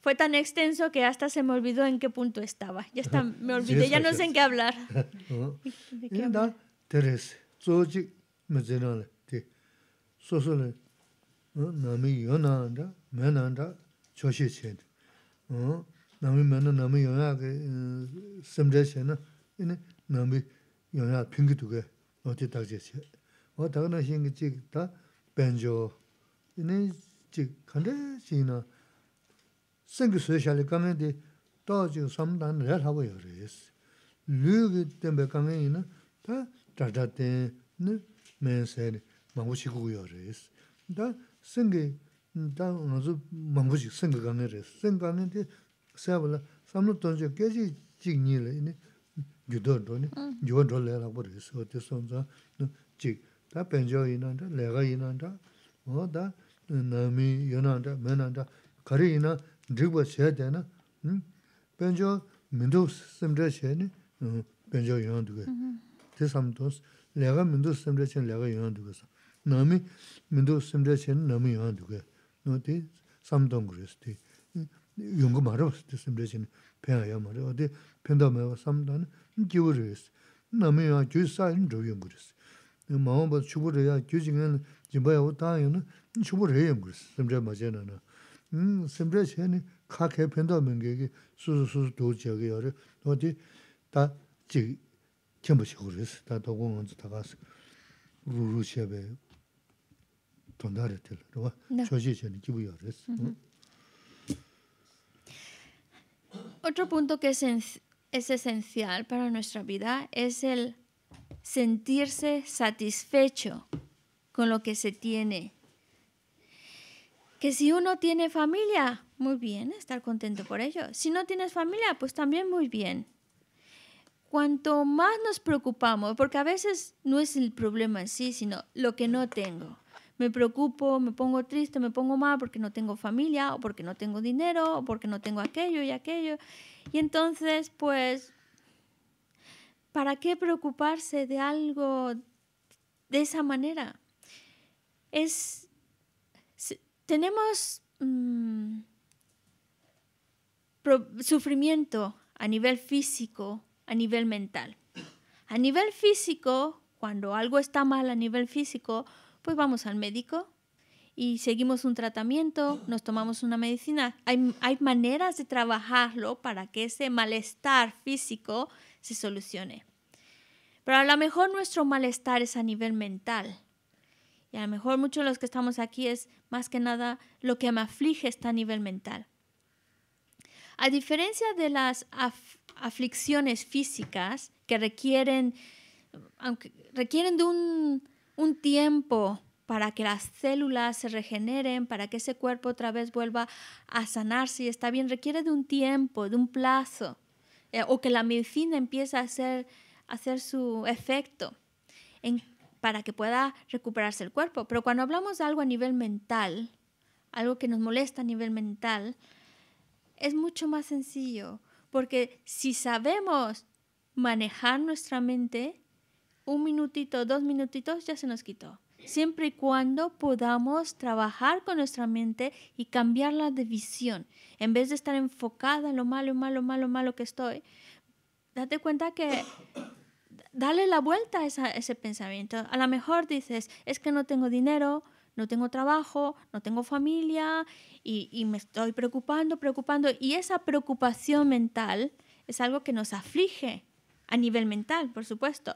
fue tan extenso que hasta se me olvidó en qué punto estaba. Ya está, [LAUGHS] me olvidé, ya no sé en qué hablar. [LAUGHS] ¿De qué hablar? Teresa, soji me zenale, te. Sosole, nami yonanda, menanda, choshi chen. Nami mena nami yona ke semde chen, ine nami yona pingi tuge, oti takje che. O takana shingi chik ta benjo, ine chik kande china, 생기 소셜이 가면데 또 지금 삼단 늘 하고 요래스 류기 때문에 가면이나 다 다다데 네 메세 마무시고 요래스 다 생기 다 어느 마무시 생기 가면에 생각하는데 세발라 삼로 돈저 깨지 직니래 네 유도도네 요도래라고 그래서 어때서 지 다 벤저 이난다 내가 이난다 뭐다 나미 연한다 맨한다 가리 이나 드고 셔야 되나 음 벤저 민도 심들 셔니 음 벤저 연한도 그 대삼도 내가 민도 심들 셔 내가 연한도 그서 나미 민도 심들 셔 나미 연한도 그 너디 삼동 그랬지 용거 말어 심들 셔 배야 말어 어디 벤도 매 삼단 기울으스 나미 야 주사인 조용 그랬어 마음바 추부려야 규징은 지바야 오다요는 추부려야 그랬어 심들 맞잖아 음 심들 셔니 카케 벤도 명계기 수수수 도지하게 여러 어디 다지 전부시 그랬어 다 도공은 다 가서 루루시아베 돈다르들 또 조지전이 기부여 그랬어 Otro punto que es, es esencial para nuestra vida es el sentirse satisfecho con lo que se tiene. Que si uno tiene familia, muy bien, estar contento por ello. Si no tienes familia, pues también muy bien. Cuanto más nos preocupamos, porque a veces no es el problema en sí, sino lo que no tengo. Me preocupo, me pongo triste, me pongo mal porque no tengo familia, o porque no tengo dinero, o porque no tengo aquello y aquello. Y entonces, pues, ¿para qué preocuparse de algo de esa manera? Es, tenemos mm, sufrimiento a nivel físico, a nivel mental. A nivel físico, cuando algo está mal a nivel físico, pues vamos al médico y seguimos un tratamiento, nos tomamos una medicina. Hay, hay maneras de trabajarlo para que ese malestar físico se solucione. Pero a lo mejor nuestro malestar es a nivel mental. Y a lo mejor muchos de los que estamos aquí es más que nada lo que me aflige está a nivel mental. A diferencia de las aflicciones físicas que requieren, requieren de un, un tiempo para que las células se regeneren, para que ese cuerpo otra vez vuelva a sanarse y está bien, requiere de un tiempo, de un plazo, eh, o que la medicina empiece a hacer, hacer su efecto para que pueda recuperarse el cuerpo. Pero cuando hablamos de algo a nivel mental, algo que nos molesta a nivel mental, es mucho más sencillo, porque si sabemos manejar nuestra mente, un minutito, dos minutitos ya se nos quitó siempre y cuando podamos trabajar con nuestra mente y cambiarla de visión. En vez de estar enfocada en lo malo, malo, malo, malo que estoy, date cuenta que dale la vuelta a, ese pensamiento. A lo mejor dices, es que no tengo dinero, no tengo trabajo, no tengo familia y, y me estoy preocupando, preocupando. Y esa preocupación mental es algo que nos aflige a nivel mental, por supuesto.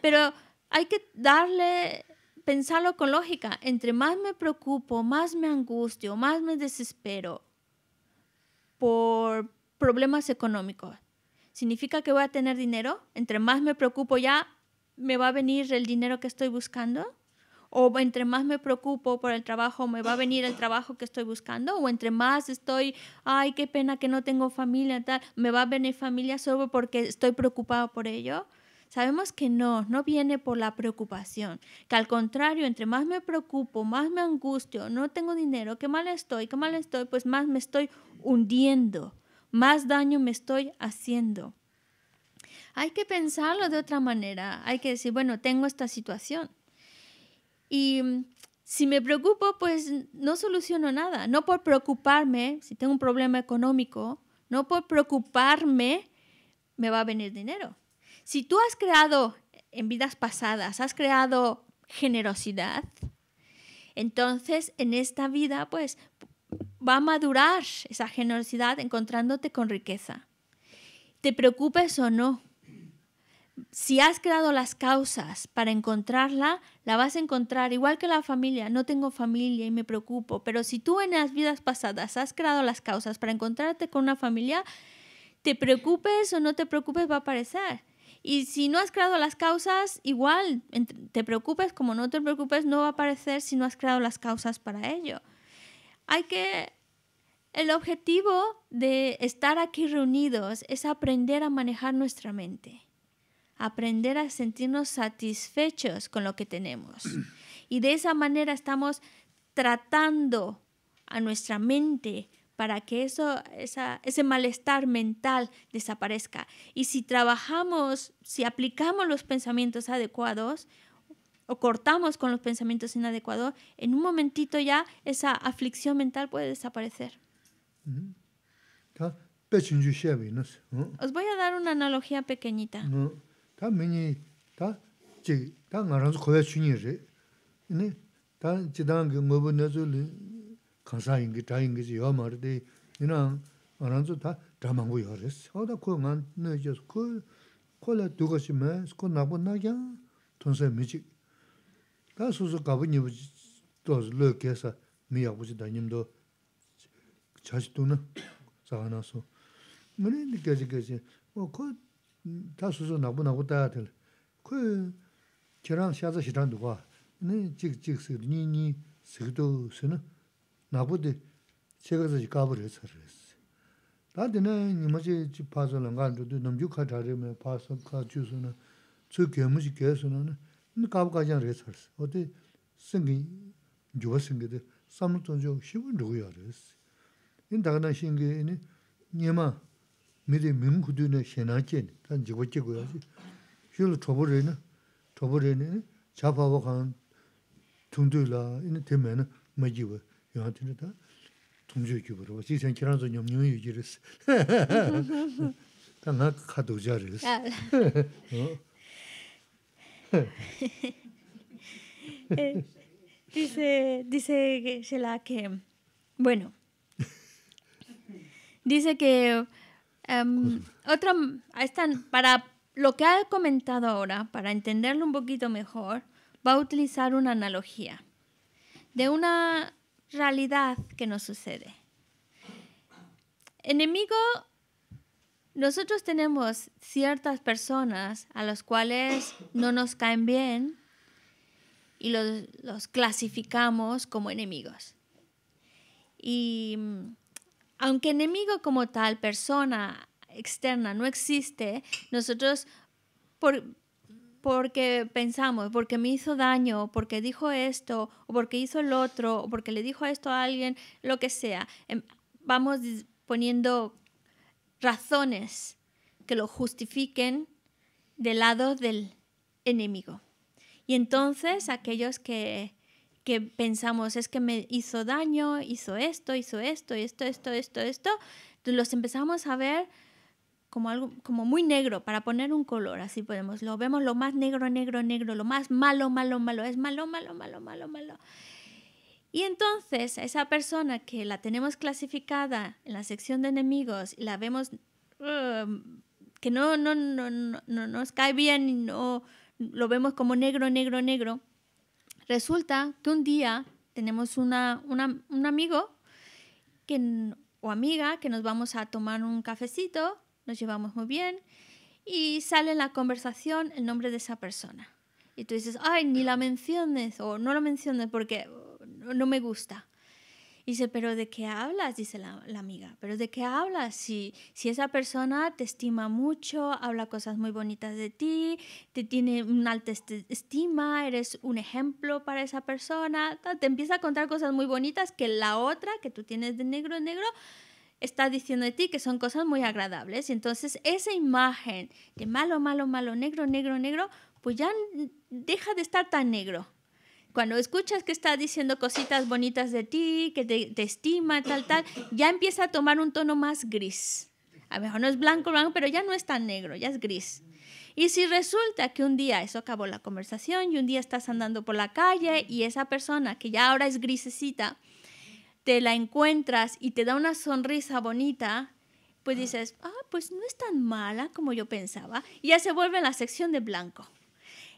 Pero hay que darle pensarlo con lógica. Entre más me preocupo, más me angustio, más me desespero por problemas económicos. ¿Significa que voy a tener dinero? Entre más me preocupo ya, ¿me va a venir el dinero que estoy buscando? ¿O entre más me preocupo por el trabajo, me va a venir el trabajo que estoy buscando? ¿O entre más estoy, ay, qué pena que no tengo familia, tal, me va a venir familia solo porque estoy preocupado por ello? Sabemos que no, no viene por la preocupación, que al contrario, entre más me preocupo, más me angustio, no tengo dinero, qué mal estoy, qué mal estoy, pues más me estoy hundiendo, más daño me estoy haciendo. Hay que pensarlo de otra manera, hay que decir, bueno, tengo esta situación. Y mm, si me preocupo, pues no soluciono nada. No por preocuparme, si tengo un problema económico, no por preocuparme me va a venir dinero. Si tú has creado en vidas pasadas, has creado generosidad, entonces en esta vida pues va a madurar esa generosidad encontrándote con riqueza. Te preocupes o no. Si has creado las causas para encontrarla, la vas a encontrar igual que la familia. No tengo familia y me preocupo, pero si tú en las vidas pasadas has creado las causas para encontrarte con una familia, te preocupes o no te preocupes va a aparecer. Y si no has creado las causas, igual, te preocupes como no te preocupes, no va a aparecer si no has creado las causas para ello. Hay que... El objetivo de estar aquí reunidos es aprender a manejar nuestra mente, aprender a sentirnos satisfechos con lo que tenemos. Y de esa manera estamos tratando a nuestra mente para que eso, ese malestar mental desaparezca. Y si trabajamos, si aplicamos los pensamientos adecuados o cortamos con los pensamientos inadecuados, en un momentito ya esa aflicción mental puede desaparecer. Os voy a dar una analogía pequeñita. tā miñi kansa ingi, dra ingi zi yo mardi, ina aranzu ta dramangu yo res. Oda ko ngan nyo jos, ko, ko la duga si me, ko nabu na kya, tonsa mi chik. Ta susu kabu nivu dozi lo kesa, mi yakbu zi da nimdo chashi tuna, saga naso. Mani gaji gaji, o ko, ta susu nabu nabu daya tila, ko, kerang shaza shiran duwa, ni jik jik sikdo, ni ni sikdo sinu, 나보데 제가서 가버려 했어 다들은 니마지 집 파서는 간도도 넘주 카다르면 파서 카 주스는 저 개무지 개서는 니 가버가지 않을 했어 어디 생기 주어 생기데 삼도 좀 쉬운 누구야 그랬어 인다가나 신기니 니마 미리 민구드네 신나게 단 지고 찍고야지 실 초보래네 초보래네 잡아고 간 둥들라 이는 되면은 뭐지고 요한테다 [LAUGHS] 동주 기부로 지선 지난주 염용 유지르스 당나 카도 자르스 어 dice dice que se la que bueno dice que Um, otra, están, para lo que ha comentado ahora, para entenderlo un poquito mejor, va a utilizar una analogía de una realidad que nos sucede. Enemigo, nosotros tenemos ciertas personas a las cuales no nos caen bien y los, los clasificamos como enemigos. Y aunque enemigo como tal, persona externa, no existe, nosotros por, porque pensamos, porque me hizo daño, porque dijo esto, o porque hizo el otro, o porque le dijo esto a alguien, lo que sea, em, vamos poniendo razones que lo justifiquen del lado del enemigo. Y entonces aquellos que que pensamos es que me hizo daño, hizo esto, hizo esto, esto, esto, esto, esto, los empezamos a ver como algo como muy negro para poner un color, así podemos, lo vemos lo más negro, negro, negro, lo más malo, malo, malo, es malo, malo, malo, malo, malo. Y entonces esa persona que la tenemos clasificada en la sección de enemigos y la vemos um, que no, no, no, no, no nos cae bien y no lo vemos como negro, negro, negro, Resulta que un día tenemos una, un amigo que, o amiga que nos vamos a tomar un cafecito, nos llevamos muy bien y sale en la conversación el nombre de esa persona. Y tú dices, ay, ni la menciones o no lo menciones porque no me gusta. dice, pero ¿de qué hablas? Dice la, amiga, pero ¿de qué hablas? Si, si esa persona te estima mucho, habla cosas muy bonitas de ti, te tiene una alta estima, eres un ejemplo para esa persona, te empieza a contar cosas muy bonitas que la otra, que tú tienes de negro en negro, está diciendo de ti que son cosas muy agradables. Y entonces esa imagen de malo, malo, malo, negro, negro, negro, pues ya deja de estar tan negro cuando escuchas que está diciendo cositas bonitas de ti, que te, estima, tal, tal, ya empieza a tomar un tono más gris. A lo mejor no es blanco, blanco, pero ya no es tan negro, ya es gris. Y si resulta que un día, eso acabó la conversación, y un día estás andando por la calle y esa persona que ya ahora es grisecita, te la encuentras y te da una sonrisa bonita, pues dices, ah, pues no es tan mala como yo pensaba. Y ya se vuelve en la sección de blanco.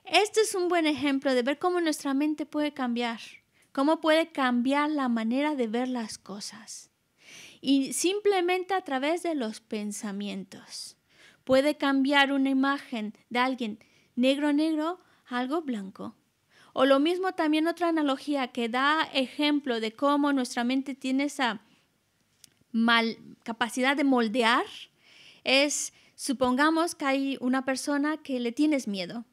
Este es un buen ejemplo de ver cómo nuestra mente puede cambiar, cómo puede cambiar la manera de ver las cosas. Y simplemente a través de los pensamientos. Puede cambiar una imagen de alguien negro negro a algo blanco. O lo mismo también otra analogía que da ejemplo de cómo nuestra mente tiene esa mal, capacidad de moldear es supongamos que hay una persona que le tienes miedo.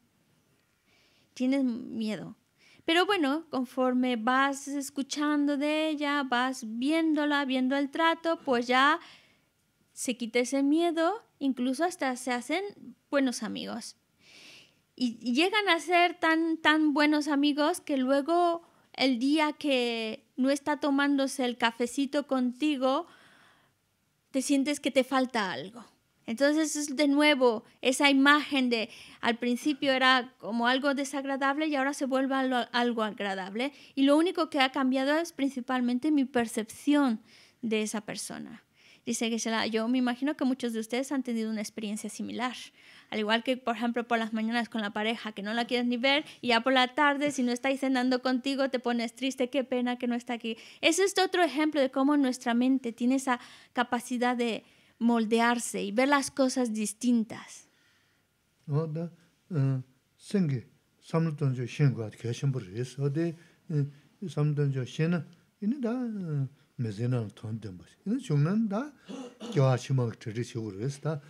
Tienes miedo. Pero bueno, conforme vas escuchando de ella, vas viéndola, viendo el trato, pues ya se quita ese miedo, incluso hasta se hacen buenos amigos. Y, llegan a ser tan, tan buenos amigos que luego el día que no está tomándose el cafecito contigo, te sientes que te falta algo. Entonces es de nuevo esa imagen de al principio era como algo desagradable y ahora se vuelve algo, agradable. Y lo único que ha cambiado es principalmente mi percepción de esa persona. Dice que yo me imagino que muchos de ustedes han tenido una experiencia similar. Al igual que, por ejemplo, por las mañanas con la pareja, que no la quieres ni ver, y ya por la tarde, si no estáis cenando contigo, te pones triste, qué pena que no está aquí. Ese es otro ejemplo de cómo nuestra mente tiene esa capacidad de, moldearse y ver las cosas distintas.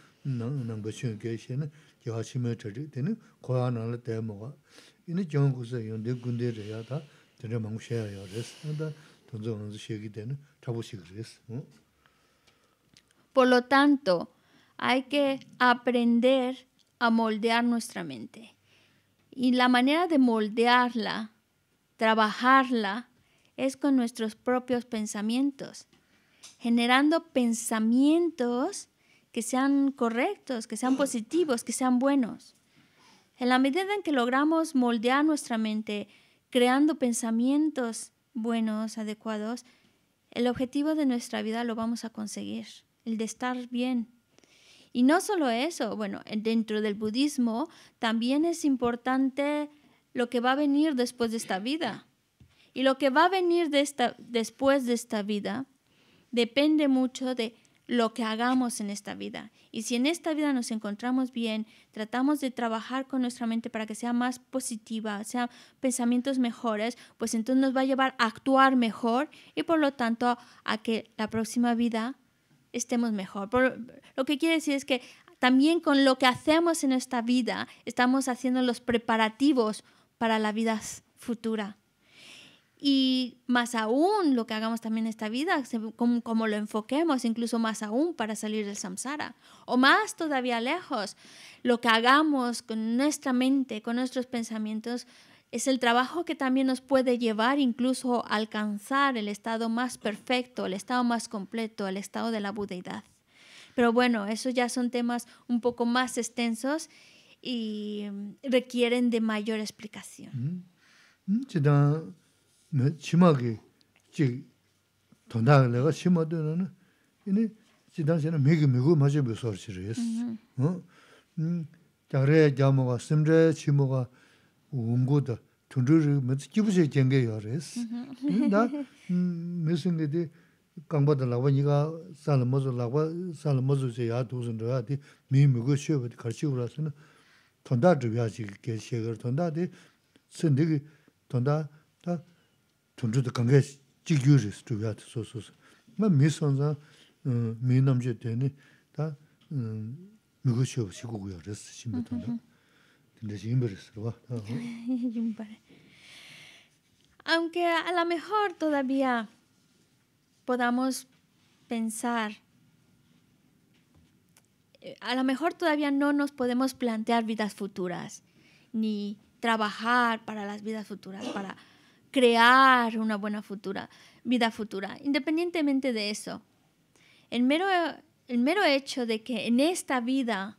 [GASPS] Por lo tanto, hay que aprender a moldear nuestra mente. Y la manera de moldearla, trabajarla, es con nuestros propios pensamientos, generando pensamientos que sean correctos, que sean positivos, que sean buenos. En la medida en que logramos moldear nuestra mente, creando pensamientos buenos, adecuados, el objetivo de nuestra vida lo vamos a conseguir el de estar bien. Y no solo eso, bueno, dentro del budismo también es importante lo que va a venir después de esta vida. Y lo que va a venir de esta, después de esta vida depende mucho de lo que hagamos en esta vida. Y si en esta vida nos encontramos bien, tratamos de trabajar con nuestra mente para que sea más positiva, sean pensamientos mejores, pues entonces nos va a llevar a actuar mejor y por lo tanto a que la próxima vida estemos mejor. lo que quiere decir es que también con lo que hacemos en esta vida estamos haciendo los preparativos para la vida futura. Y más aún lo que hagamos también en esta vida, como, como, lo enfoquemos, incluso más aún para salir del samsara. O más todavía lejos, lo que hagamos con nuestra mente, con nuestros pensamientos, es el trabajo que también nos puede llevar incluso a alcanzar el estado más perfecto, el estado más completo, el estado de la budeidad. Pero bueno, esos ya son temas un poco más extensos y requieren de mayor explicación. 운고다 tunruru mitsi kibushe jenge yo res. Da misingi di kangbada lakwa niga sala mozo lakwa sala mozo se yaa dusun raya di mii migo shio di karchi ura suna tonda dhruya chi ke shegar tonda di sindigi tonda da tunruru da kange jigyu res dhruya di so so. Ma mii sonza mii namche teni da migo shio shikugu yo res shimbe tonda. Aunque a lo mejor todavía podamos pensar, a lo mejor todavía no nos podemos plantear vidas futuras, ni trabajar para las vidas futuras, para crear una buena futura, vida futura. Independientemente de eso, el mero, el mero hecho de que en esta vida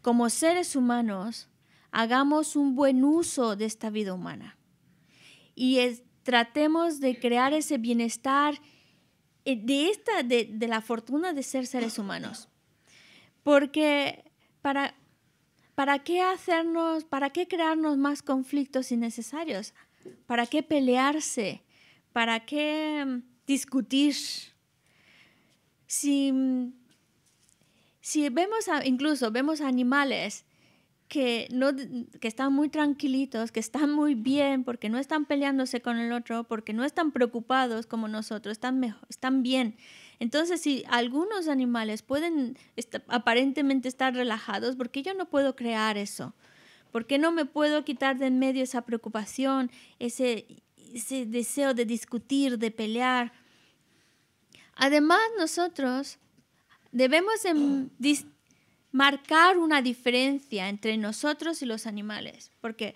como seres humanos, hagamos un buen uso de esta vida humana y tratemos de crear ese bienestar eh, de, esta, de, la fortuna de ser seres humanos. Porque para, ¿para qué hacernos, para qué crearnos más conflictos innecesarios? ¿Para qué pelearse? ¿Para qué mm, discutir? Si si vemos, incluso vemos animales que, no, que están muy tranquilitos, que están muy bien, porque no están peleándose con el otro, porque no están preocupados como nosotros, están, mejor, están bien. Entonces, si algunos animales pueden aparentemente estar relajados, ¿por qué yo no puedo crear eso? ¿Por qué no me puedo quitar de en medio esa preocupación, ese, ese deseo de discutir, de pelear? Además, nosotros debemos marcar una diferencia entre nosotros y los animales, porque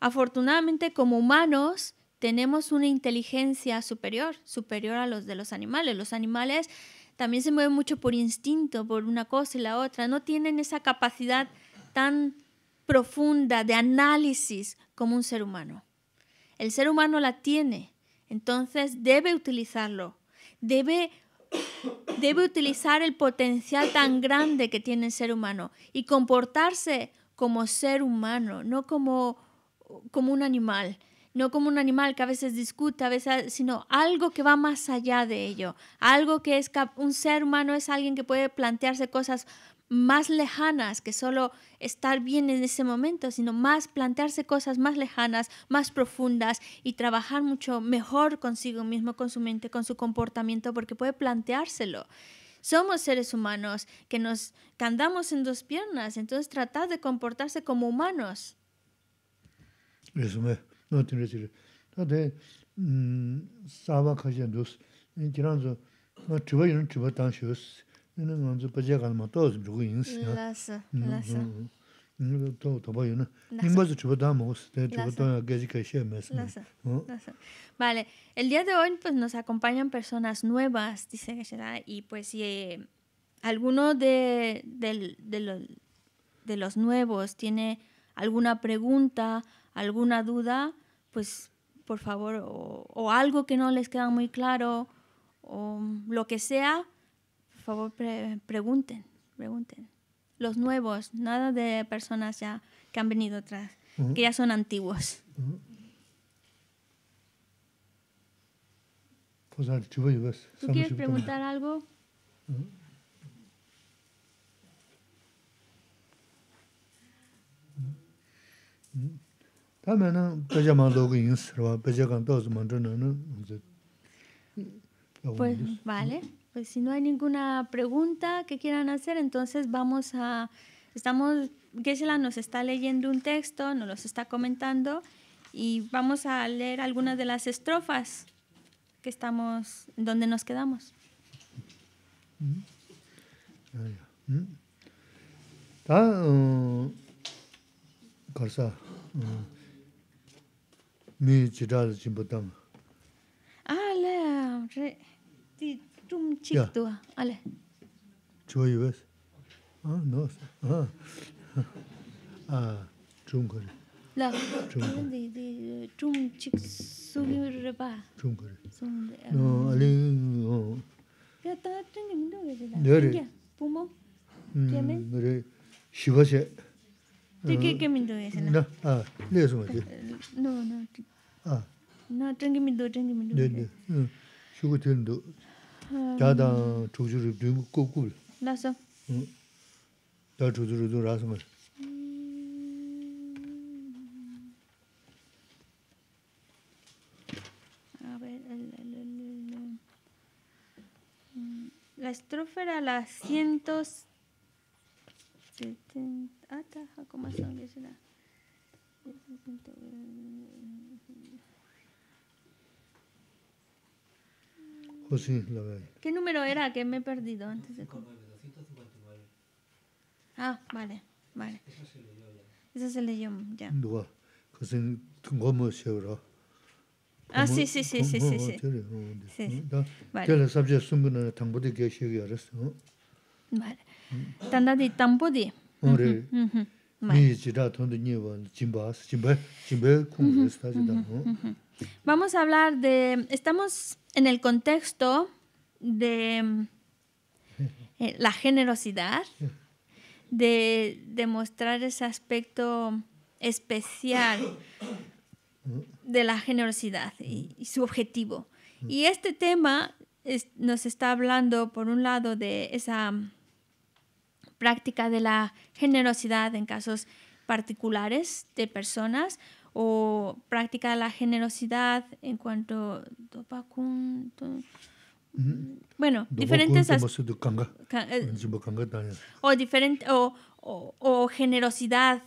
afortunadamente como humanos tenemos una inteligencia superior, superior a los de los animales. Los animales también se mueven mucho por instinto, por una cosa y la otra. No tienen esa capacidad tan profunda de análisis como un ser humano. El ser humano la tiene, entonces debe utilizarlo, debe, debe utilizar el potencial tan grande que tiene el ser humano y comportarse como ser humano, no como, como un animal no como un animal que a veces discute, a veces, sino algo que va más allá de ello, algo que es un ser humano es alguien que puede plantearse cosas más lejanas que solo estar bien en ese momento, sino más plantearse cosas más lejanas, más profundas y trabajar mucho mejor consigo mismo, con su mente, con su comportamiento, porque puede planteárselo. Somos seres humanos que nos que andamos en dos piernas, entonces tratar de comportarse como humanos. Sāwa kāshiyā ndōs, jirāng zō, ngā chīwa yōn chīwa tāng shiyōs, ngā ngā zō bāciyā kāla mā tōs mṛgō yīngs. Lāsa, lāsa. Tō tōpa yōna. Nīmbā zō chīwa tāng mōs, tē chīwa tāng gāchī kāshiyā mēs. Lāsa, lāsa. Vale, el día de hoy pues, nos acompañan personas nuevas, dice Geshe-la, y pues si eh, alguno de, de, de, lo, de los nuevos tiene alguna pregunta, alguna duda, pues por favor, o, algo que no les queda muy claro, o lo que sea, por favor pregunten, pregunten. Los nuevos, nada de personas ya que han venido atrás, que ya son antiguos. Pues, ¿Tú quieres preguntar algo? Pues vale, pues si no hay ninguna pregunta que quieran hacer, entonces vamos a, estamos, Gesela nos está leyendo un texto, nos los está comentando y vamos a leer algunas de las estrofas que estamos, donde nos quedamos. mi chi ra chi bu tam a la re ti tum chi tu a la chu yu es a no a a chung ko la chung de de chung chi su yu re ba chung ko no ali no. Ya ta ta ni mi do ge la. ཁས ཁས ཁས ཁས ཁས ཁས ཁས ཁས qué qué mindo? Ah, le ma. No, no. Ah. No, tengi mindo, tengi mindo. Ne, ne. Tendo. Da ru du ku. La so. Da chu ju ru du ra so ma. A ver, el, el, el, la estrofa era la 70 ata ¿cómo son que será? José, la ¿Qué número era que me he perdido antes de Ah, vale, vale. Esa se leyó ya. 누가? 그것은 뭐뭐 세우라. Ah, sí, sí, sí, sí, sí, sí. Sí. Vale. Tele sabje sumguna tangbude geshe yaras어. Vale. Tanda di tampo di. Ore. Mi jira tondo niwa kung está jida. Vamos a hablar de estamos en el contexto de eh, la generosidad, de demostrar ese aspecto especial de la generosidad y, y su objetivo. Y este tema es, nos está hablando, por un lado, de esa práctica de la generosidad en casos particulares de personas o práctica de la generosidad en cuanto bueno, diferentes eh, kanga o diferente o, o, o, generosidad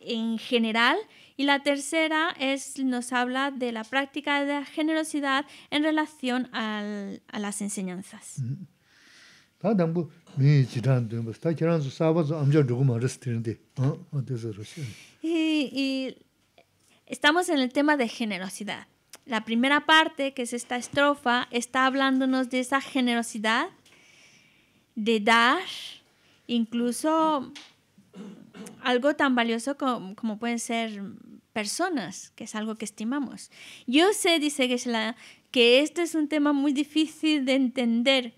en general. Y la tercera es nos habla de la práctica de la generosidad en relación al, a las enseñanzas. Estamos en el tema de generosidad. La primera parte, que es esta estrofa, está hablándonos de esa generosidad, de dar, incluso algo tan valioso como, como pueden ser personas, que es algo que estimamos. Yo sé, dice Geshe-la, que este es un tema muy difícil de entender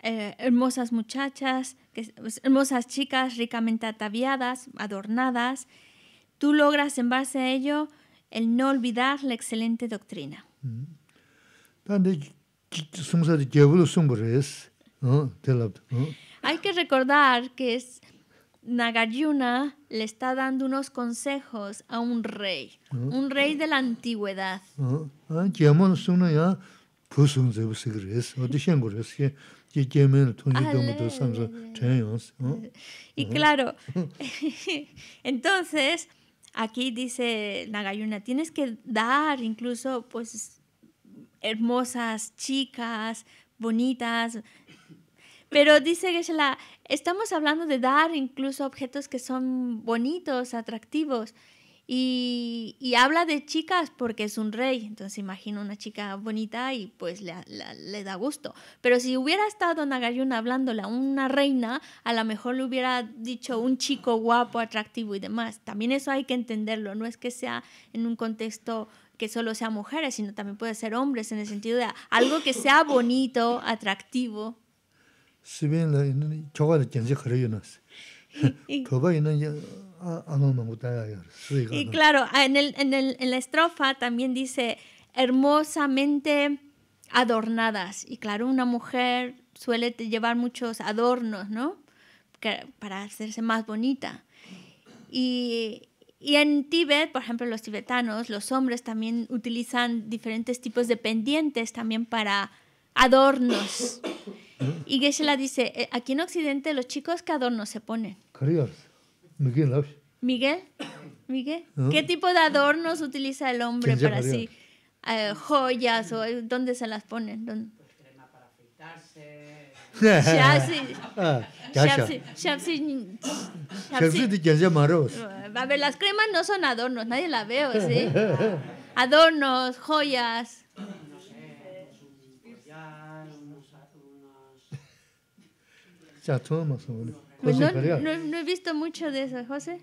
eh, hermosas muchachas, que, pues, hermosas chicas ricamente ataviadas, adornadas, tú logras en base a ello el no olvidar la excelente doctrina. Hay que recordar que es Nagarjuna le está dando unos consejos a un rey, un rey de la antigüedad. Y claro, [LAUGHS] entonces aquí dice Nagayuna, tienes que dar incluso pues hermosas chicas, bonitas, pero dice Geshe-la, estamos hablando de dar incluso objetos que son bonitos, atractivos. Y, habla de chicas porque es un rey, entonces imagino una chica bonita y pues le, le, da gusto. Pero si hubiera estado Nagayuna hablándole a una reina, a lo mejor le hubiera dicho un chico guapo, atractivo y demás. También eso hay que entenderlo, no es que sea en un contexto que solo sea mujeres, sino también puede ser hombres, en el sentido de algo que sea bonito, atractivo. [LAUGHS] [LAUGHS] Y claro, en, el, en, el, en la estrofa también dice hermosamente adornadas. Y claro, una mujer suele llevar muchos adornos, ¿no? para hacerse más bonita. Y, y, en Tíbet, por ejemplo, los tibetanos, los hombres también utilizan diferentes tipos de pendientes también para adornos. [COUGHS] Y Geshe-la dice, eh, aquí en Occidente los chicos qué adornos se ponen. Miguel. Miguel. Miguel. ¿Qué tipo de adornos utiliza el hombre para así? Eh, joyas o dónde se las ponen. ¿Dónde? Crema para afeitarse. A ver, las cremas no son adornos, nadie la veo, ¿sí? [LAUGHS] Adornos, joyas. Pues no, no, no, he visto mucho de eso, José.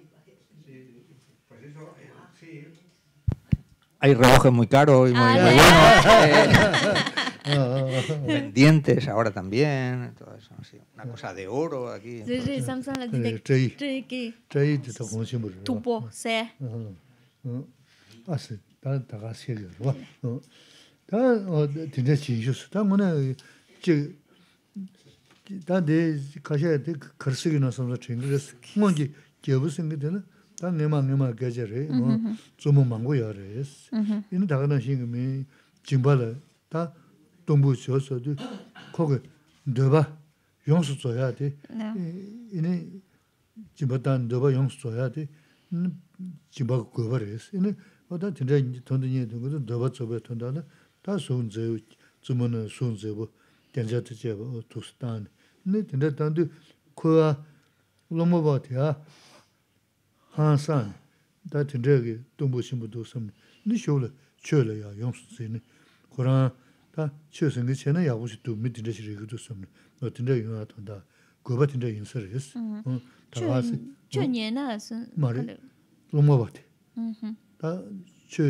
Hay relojes muy caros y muy, ah, buenos. Eh, [LAUGHS] pendientes ahora también. Todo eso, así. Una cosa de oro aquí. Sí, sí, Samsung la tiene. Tupo, sí. Ah, sí. 다 다가 세게 와. 어. 다 어, 진짜 진실수. 다 뭐네. 다 내 가셔야 돼 거스기 나서 챙겨서 뭔지 기업 생기되는 다 내만 내만 가져래 뭐 좀 망고 열어스 이는 다가는 신금이 진발을 다 동부 지어서도 거기 너봐 용수 줘야 돼 이는 진바단 너봐 용수 줘야 돼 진바 거버레스 이는 어다 진짜 돈이 되는 거도 너봐 줘봐 돈다는 다 손제 주문은 손제 뭐 견자도 제가 투스탄 nē tindā tāndu kuwa lōma bā tiyā hān sān, tā tindā kī tōmbu shīmbu tō samni, nī shio lā chio lā yā yōng sū tsī nī, kurāng tā chio sāngi chē nā yā gu shī tō mī tindā shirī kī tō samni, nō tindā yōng ā tāndā, guwa bā tindā yīn sā rī sī, tā wā sī, chio nyē nā sū, mā rī, lōma bā tī, tā chio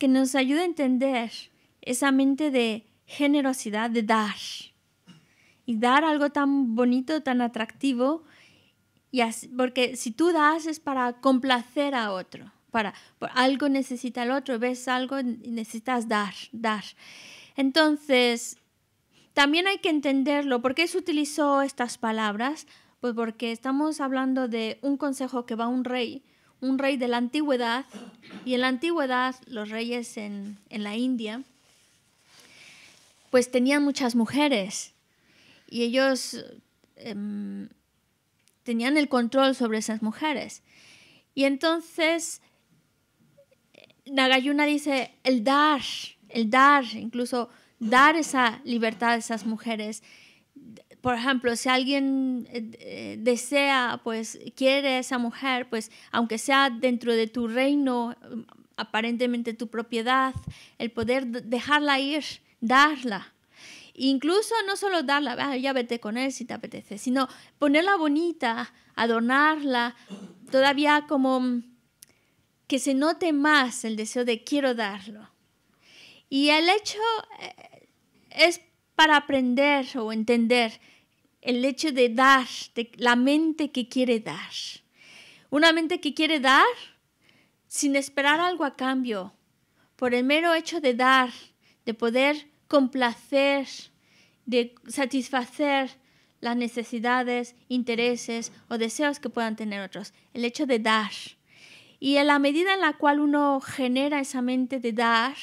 que nos ayude a entender esa mente de generosidad, de dar. Y dar algo tan bonito, tan atractivo, y porque si tú das es para complacer a otro, para algo necesita el otro, ves algo y necesitas dar, dar. Entonces, también hay que entenderlo. ¿Por qué se utilizó estas palabras? Pues porque estamos hablando de un consejo que va a un rey un rey de la antigüedad, y en la antigüedad los reyes en, la India, pues tenían muchas mujeres y ellos em, tenían el control sobre esas mujeres. Y entonces Nagayuna dice, el dar, el dar, incluso dar esa libertad a esas mujeres por ejemplo, si alguien eh, eh, desea, pues quiere a esa mujer, pues aunque sea dentro de tu reino, aparentemente tu propiedad, el poder dejarla ir, darla. Incluso no solo darla, ah, ya vete con él si te apetece, sino ponerla bonita, adornarla, todavía como que se note más el deseo de quiero darlo. Y el hecho eh, es para aprender o entender el hecho de dar, de la mente que quiere dar. Una mente que quiere dar sin esperar algo a cambio, por el mero hecho de dar, de poder complacer, de satisfacer las necesidades, intereses o deseos que puedan tener otros. El hecho de dar. Y en la medida en la cual uno genera esa mente de dar,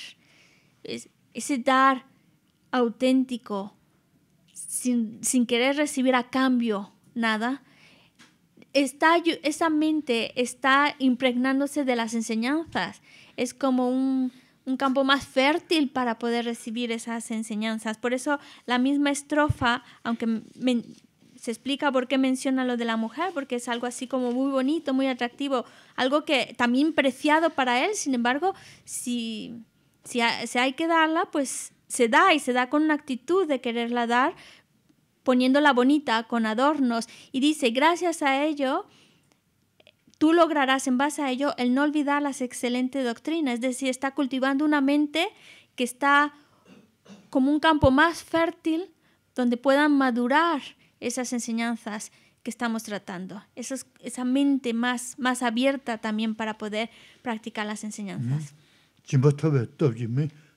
ese dar auténtico, sin, querer recibir a cambio nada, está, esa mente está impregnándose de las enseñanzas. Es como un, campo más fértil para poder recibir esas enseñanzas. Por eso la misma estrofa, aunque se explica por qué menciona lo de la mujer, porque es algo así como muy bonito, muy atractivo, algo que también preciado para él, sin embargo, si, si, si hay que darla, pues se da y se da con una actitud de quererla dar, poniéndola bonita, con adornos. Y dice, gracias a ello, tú lograrás en base a ello el no olvidar las excelentes doctrinas. Es decir, está cultivando una mente que está como un campo más fértil donde puedan madurar esas enseñanzas que estamos tratando. Esa, esa mente más, más abierta también para poder practicar las enseñanzas.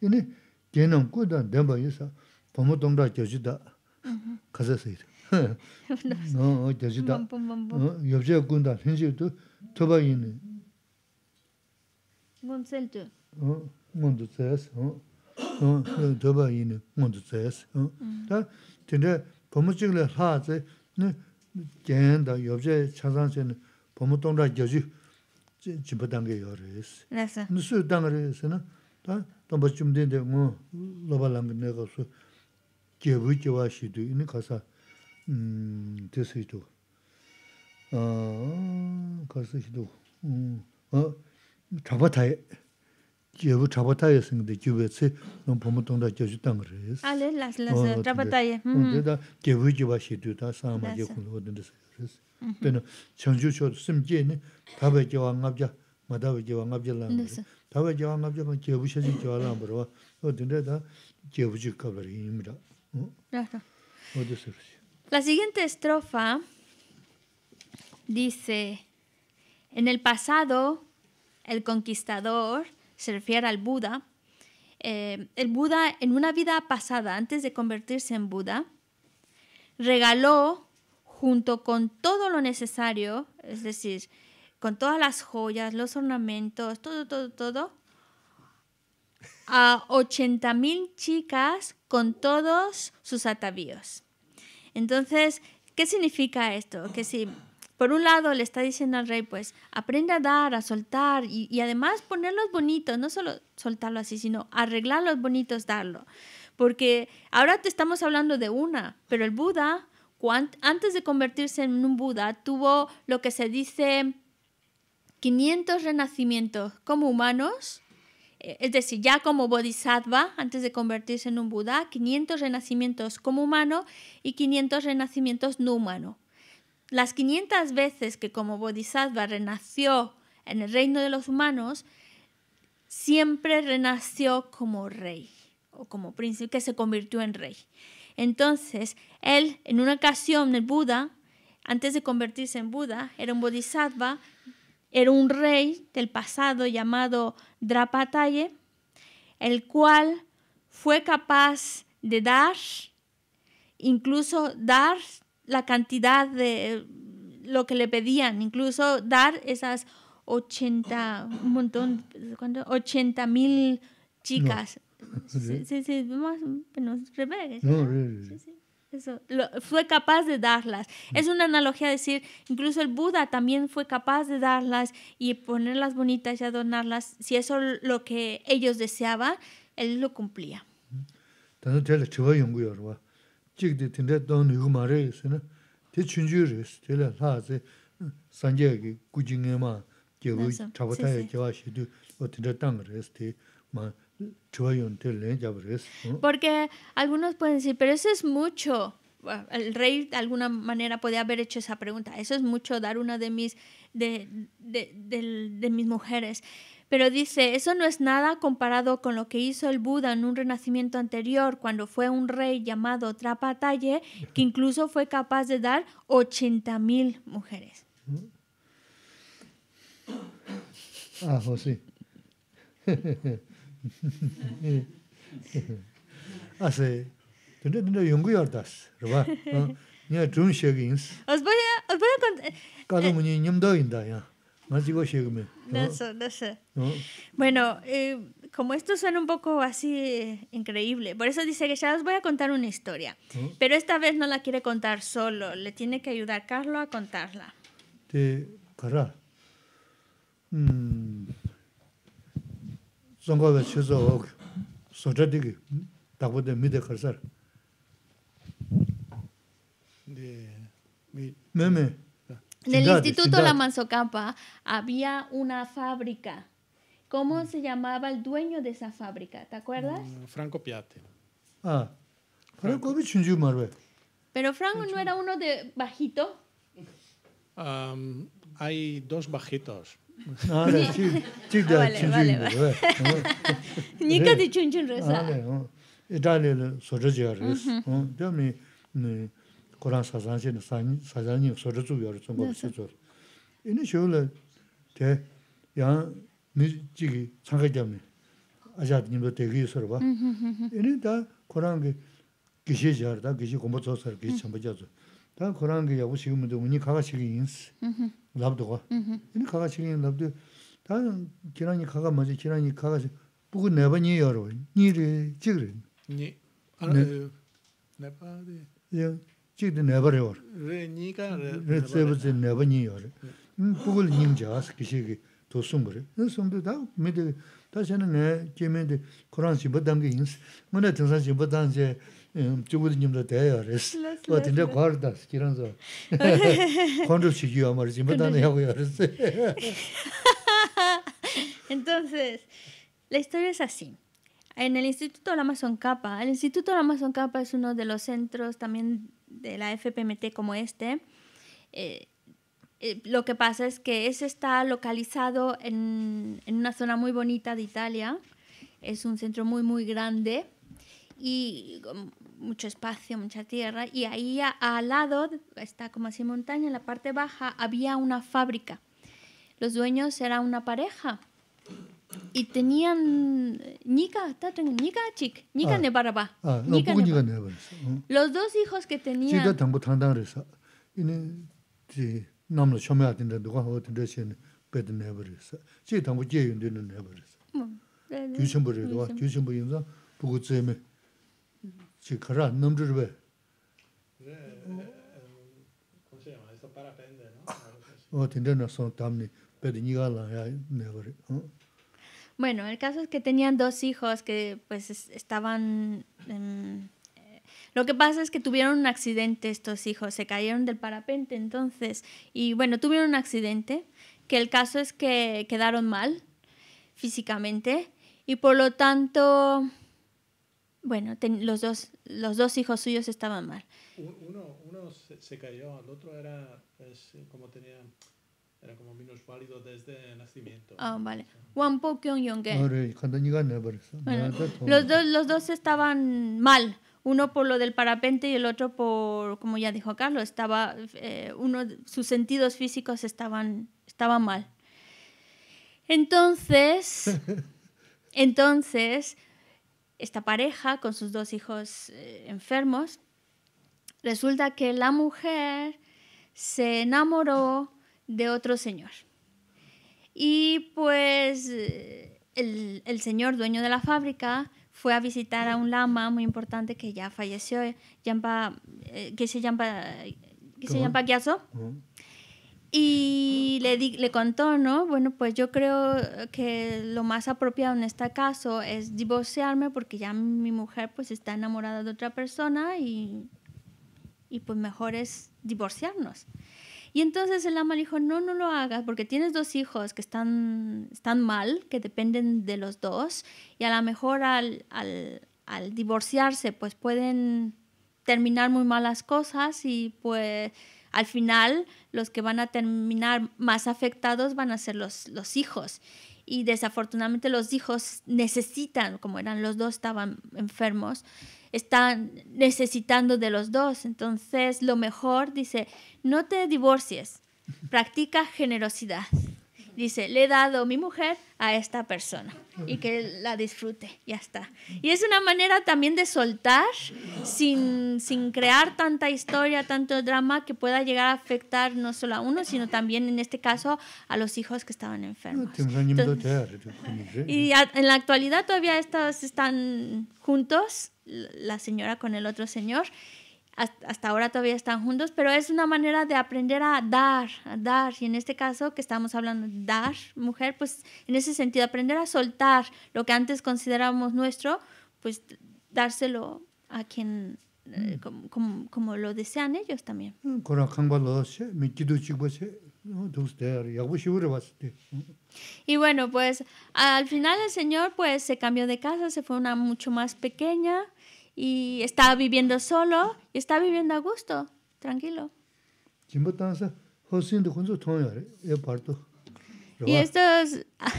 이네 걔는 꾸다 내가 있어. 범어 동다 겨지다. 가서 어, 겨지다. 어, 옆에 군다. 현실도 더봐 있네. 몬셀트. 어, 몬도 세스. 어. 어, 더봐 있네. 몬도 세스. 어. 다 근데 범어 찍을 하지. 네. 걔는 옆에 차상세는 범어 동다 겨지 집어단 게 요래스. 그래서. 무슨 당을 다 tōmba chumdende ngō loba langa nē kāsu kyebu kyewa shidu ini kāsa tēsa hidu kāsa hidu chaba taye kyebu chaba taye singde kyube tse nō pomo tōngda kyeju madabe kyewa ngabja langa La siguiente estrofa dice, en el pasado el conquistador, se refiere al Buda, eh, el Buda en una vida pasada, antes de convertirse en Buda, regaló junto con todo lo necesario, es decir, con todas las joyas, los ornamentos, todo, todo, todo, a 80.000 chicas con todos sus atavíos. Entonces, ¿qué significa esto? Que si por un lado le está diciendo al rey, pues aprende a dar, a soltar y, además ponerlos bonitos, no solo soltarlo así, sino arreglarlos bonitos, darlo. Porque ahora te estamos hablando de una, pero el Buda, antes de convertirse en un Buda, tuvo lo que se dice 500 renacimientos como humanos, eh, es decir, ya como bodhisattva, antes de convertirse en un Buda, 500 renacimientos como humano y 500 renacimientos no humano. Las 500 veces que como bodhisattva renació en el reino de los humanos, siempre renació como rey o como príncipe que se convirtió en rey. Entonces, él, en una ocasión, el Buda, antes de convertirse en Buda, era un bodhisattva era un rey del pasado llamado Drapataye, el cual fue capaz de dar, incluso dar la cantidad de lo que le pedían, incluso dar esas 80, un montón, 80 mil chicas. Sí, sí, sí, más sí, sí. Eso, fue capaz de darlas. Es una analogía decir, incluso el Buda también fue capaz de darlas y ponerlas bonitas y adornarlas. Si eso es lo que ellos deseaban, él lo cumplía. Porque algunos pueden decir, pero eso es mucho. El rey de alguna manera podía haber hecho esa pregunta. Eso es mucho dar una de mis, de, de, de, mis mujeres. Pero dice, eso no es nada comparado con lo que hizo el Buda en un renacimiento anterior, cuando fue un rey llamado Trapataye, que [LAUGHS] incluso fue capaz de dar 80.000 mujeres. Ah, José. [LAUGHS] [LAUGHS] Hace, tendré tendré yungu yardas, ¿verdad? Ni trun shegins. Os voy a os voy a contar. Cada muñe ñamdo inda ya. Más digo shegme. No sé, no sé. Bueno, eh, como esto suena un poco así eh, increíble, por eso dice que ya os voy a contar una historia. Pero esta vez no la quiere contar solo, le tiene que ayudar Carlos a contarla. Te, cara. Mm. En el Instituto La Manzocampa había una fábrica. ¿Cómo se llamaba el dueño de esa fábrica? ¿Te acuerdas? Mm, Franco Piatti. Ah, Franco Pero Franco no era uno de bajito. hay dos bajitos. 아, 네. 지 지다 친구인데. [LAUGHS] 니가 디 춘춘르사. 아, 네. 어. 이탈리아는 소저지야르스. 어, 그다음에 네. 코란 사산신 산 사장님 소저주여 좀 보시죠. 이는 쇼를 대 야, 미지기 참가자미. 아자님도 되게 있어 봐. 이는 다 코란 게 기시자르다 기시 공부 조사를 기시 참바자죠. 다 코란 게 야부 지금도 우니 가가시기 인스. 랍도가 이 가가 지금 랍도 다른 기란이 가가 뭐지 기란이 가가 보고 네 번이 열어 니를 찍으래 니 아니 네바데 예 찍도 네 번이요 레 니가 레 세브즈 네 번이 열어 음 보고 님자스 기시기 또 숨거래 그 숨도 다 미데 다시는 내 제면데 코란시 버단 게 인스 뭐네 등산시 [LAUGHS] 버단 제 chūgūdi ñimdā dēyā rēs. Wā tīndā kwār dās, kīrān sō. Khuāndu shīgī wā mara jīmbā dāna yā wā rēs. [LAUGHS] Entonces, la historia es así. En el Instituto la Amazon Capa, el Instituto la Amazon Capa es uno de los centros también de la FPMT como este. Eh, eh, lo que pasa es que ese está localizado en, en una zona muy bonita de Italia. Es un centro muy, muy grande y mucho espacio, mucha tierra, y ahí al lado, está como así montaña, en la parte baja había una fábrica. Los dueños eran una pareja. y tenían nika, nika chik. Ah, baraba. Los dos hijos que tenían. Ji kara nam zhe be. ¿Cómo se llama? Esto para pende, ¿no? O tin de na son tamni pe de ni ga la ya ne baraba. Bueno, el caso es que tenían dos hijos que pues estaban... Eh, lo que pasa es que tuvieron un accidente estos hijos, se cayeron del parapente entonces, y bueno, tuvieron un accidente, que el caso es que quedaron mal físicamente, y por lo tanto, bueno, los, dos, los dos hijos suyos estaban mal. Uno, uno se, se cayó, el otro era, pues, como tenía era como minusválido desde el nacimiento. Ah, vale. Wampo. Bueno, los, dos, los dos estaban mal. Uno por lo del parapente y el otro por, como ya dijo Carlos, estaba, eh, uno, sus sentidos físicos estaban, estaban mal. Entonces, [LAUGHS] entonces, esta pareja con sus dos hijos eh, enfermos, resulta que la mujer se enamoró de otro señor. Y pues eh, el, el, señor dueño de la fábrica fue a visitar a un lama muy importante que ya falleció, Yampa, eh, que se llama, que se llama Gyaso. Y le, di, le contó, ¿no? Bueno, pues yo creo que lo más apropiado en este caso es divorciarme porque ya mi mujer pues está enamorada de otra persona y, y pues mejor es divorciarnos. Y entonces el ama le dijo, no, no lo hagas porque tienes dos hijos que están, están mal, que dependen de los dos, y a lo mejor al, al, al divorciarse pues pueden terminar muy malas cosas y pues al final los que van a terminar más afectados van a ser los, los hijos. Y desafortunadamente los hijos necesitan, como eran los dos estaban enfermos, están necesitando de los dos. Entonces, lo mejor, dice, no te divorcies, practica generosidad. Dice, le he dado mi mujer a esta persona y que la disfrute, ya está. Y es una manera también de soltar sin, sin crear tanta historia, tanto drama que pueda llegar a afectar no solo a uno, sino también en este caso a los hijos que estaban enfermos. y en la actualidad todavía estos están juntos, la señora con el otro señor, hasta ahora todavía están juntos, pero es una manera de aprender a dar, a dar. Y en este caso que estamos hablando de dar, mujer, pues en ese sentido, aprender a soltar lo que antes considerábamos nuestro, pues dárselo a quien, eh, mm. como, como, como, lo desean ellos también. Y bueno, pues al final el Señor pues se cambió de casa, se fue a una mucho más pequeña y está viviendo solo y está viviendo a gusto, tranquilo. Y esto es [LAUGHS] ah,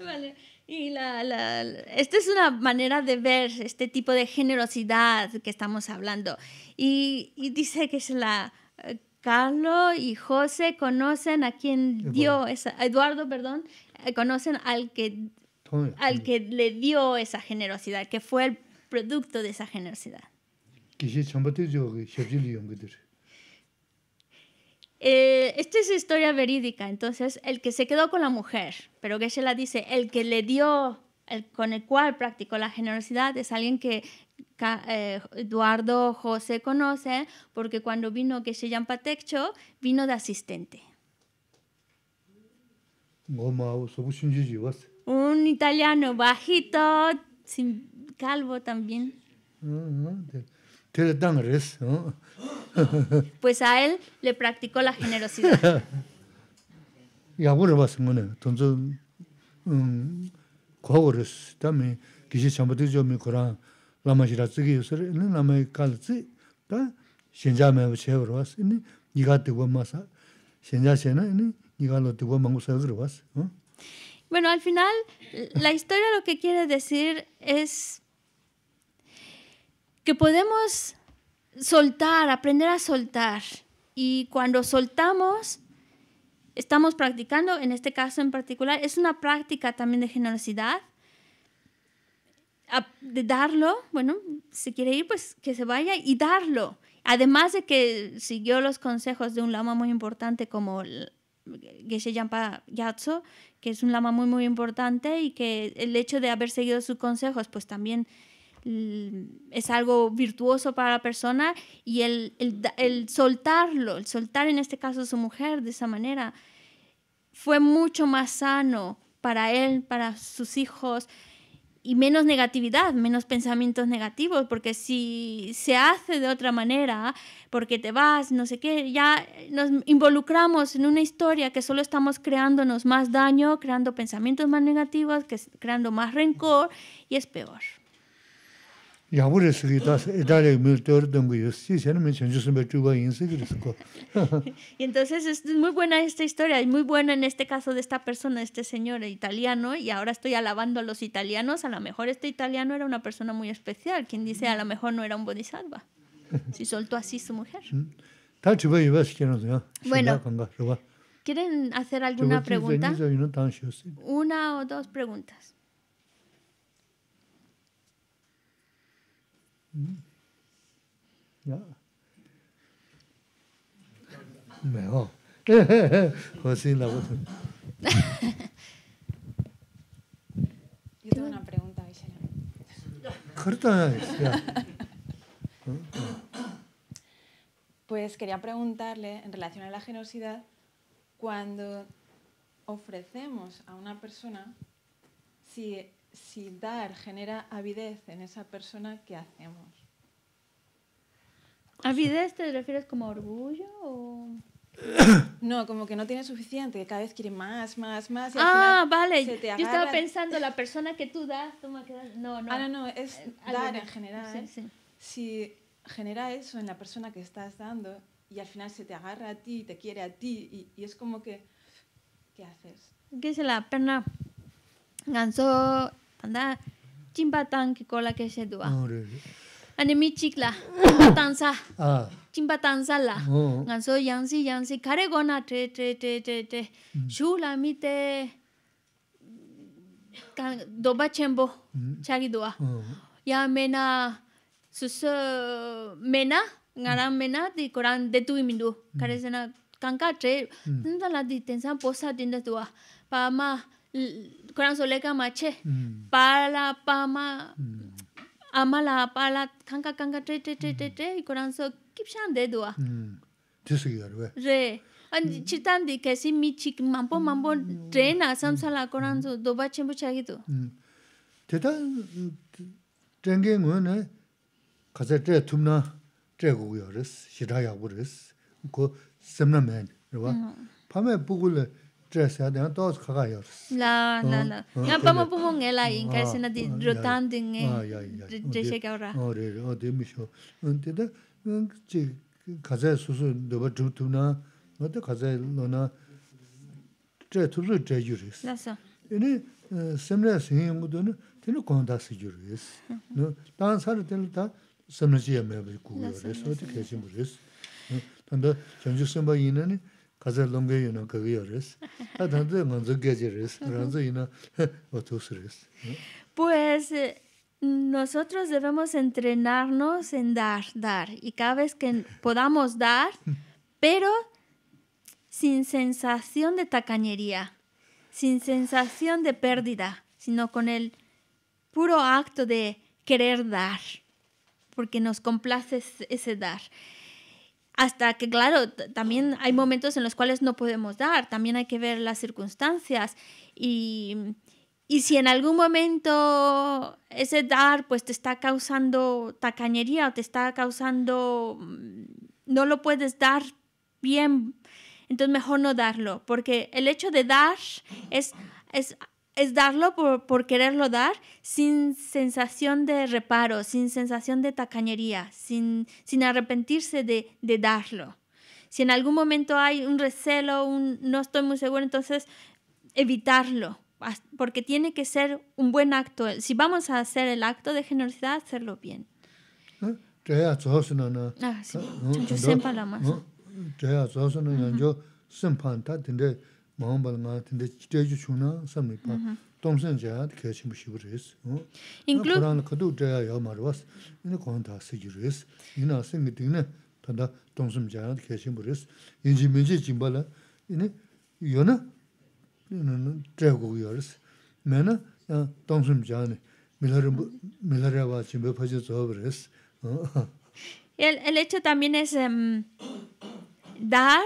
vale. Y la, la, esta es una manera de ver este tipo de generosidad que estamos hablando. Y, y dice que es la eh, Carlos y José conocen a quien dio esa, Eduardo, perdón, eh, conocen al que al que le dio esa generosidad, que fue el producto de esa generosidad. Eh, esta es historia verídica, entonces el que se quedó con la mujer, pero que la dice, el que le dio, el, con el cual practicó la generosidad es alguien que eh, Eduardo José conoce, porque cuando vino que se llama Patecho, vino de asistente un italiano bajito, sin calvo también. Pues a él le practicó la generosidad. [LAUGHS] Bueno, al final, la historia lo que quiere decir es que podemos soltar, aprender a soltar. Y cuando soltamos, estamos practicando, en este caso en particular, es una práctica también de generosidad, de darlo, bueno, si quiere ir, pues que se vaya y darlo. Además de que siguió los consejos de un lama muy importante como Geshe Yampa Yatso, que es un lama muy, muy importante y que el hecho de haber seguido sus consejos, pues también es algo virtuoso para la persona y el, el, el, soltarlo, el soltar en este caso a su mujer de esa manera, fue mucho más sano para él, para sus hijos y menos negatividad, menos pensamientos negativos, porque si se hace de otra manera, porque te vas, no sé qué, ya nos involucramos en una historia que solo estamos creándonos más daño, creando pensamientos más negativos, que creando más rencor y es peor. Y [LAUGHS] entonces es muy buena esta historia, y muy buena en este caso de esta persona, este señor italiano, y ahora estoy alabando a los italianos, a lo mejor este italiano era una persona muy especial, quien dice a lo mejor no era un bodhisattva, [LAUGHS] si soltó así su mujer. Bueno, ¿quieren hacer alguna pregunta? Una o dos preguntas. Ya. Mejor. [LAUGHS] José la voz. Yo tengo una pregunta, Aishana. Pues quería preguntarle en relación a la generosidad, cuando ofrecemos a una persona, si si dar genera avidez en esa persona, ¿qué hacemos? ¿Avidez te refieres como orgullo o...? [COUGHS] No, como que no tiene suficiente, que cada vez quiere más, más, más. Y ah, vale. Yo estaba pensando, la persona que tú das, toma que das. No, no. Ah, no, no, es eh, dar en general. Si genera eso en la persona que estás dando y al final se te agarra a ti, te quiere a ti y, y es como que, ¿qué haces? ¿Qué es la pena? Ganso panda chimba tang ki kola ke she dua oh, ane mi chikla, tansa chimba tansa la. [COUGHS] Ah. Oh. Ngan so yang si kare gona tre tre tre tre tre. Hmm. Shula mi te doba chembo hmm. chagi dua oh. ya mena susu mena ngara mena di koran de tu mindu hmm. kare sena kanka tre. Tinda la di tensa posa tinda dua pa ma kurang sole ka ma che pa la pa ma ama la pa la kang ka kang ka tre tre tre tre tre kurang so kip shan de do disu yor we re an chitan di kaisi mi chik mampo mampo train asam sala kurang so do ba chembu cha gi do te ta tenge ngo ne ka se tre tum na tre go yo res shira ya go res ko semna men ro ba pa me bu gu le zhēsā dēng tōs kākā yōrs. Lā, lā, lā. Ngā pāma pōmo ngē lā yīn kār sī na dī rōtān dī ngē zhēsā kiaw rā. Ō rē rē, ō dī mī shō. Tī dā jī kāzāi sūsū dōba dhūk tū na, ngā tā kāzāi lō na zhē tū rū zhē yu rēs. Lā sā. Yīni sēm rē sī yīn gu dō na, tī nā kōng tā sī yu rēs. Tāng sā rā tī nā tā sēm rā jī yā mē bā gu yu rēs, ō tī kē shī mū rēs. Tāndā res no dan sa te ta semre ji ya me ba ku res o te ke sin bu res tanda chanju semba yin ne Pues nosotros debemos entrenarnos en dar, dar. Y cada vez que podamos dar, pero sin sensación de tacañería, sin sensación de pérdida, sino con el puro acto de querer dar, porque nos complace ese dar hasta que, claro, también hay momentos en los cuales no podemos dar, también hay que ver las circunstancias. Y, y si en algún momento ese dar pues te está causando tacañería o te está causando, mm, no lo puedes dar bien, entonces mejor no darlo, porque el hecho de dar es, es es darlo por, por, quererlo dar sin sensación de reparo, sin sensación de tacañería, sin, sin arrepentirse de, de, darlo. Si en algún momento hay un recelo, un no estoy muy seguro, entonces evitarlo, porque tiene que ser un buen acto. Si vamos a hacer el acto de generosidad, hacerlo bien. Ah, sí. 심판 다 근데 마음발마 근데 제주 주나 삼미파 동선자 개심 시부르스 어 Inclu- 그런 것도 돼야 요 말was 이제 권다 쓰기르스 이나 생기 되네 단다 동선자 개심 부르스 인지 민지 짐발라 이네 요나 이는 제고 요르스 매나 동선자네 밀라르 밀라르와 짐베 파지 저버스 어 El, el hecho también es em, dar,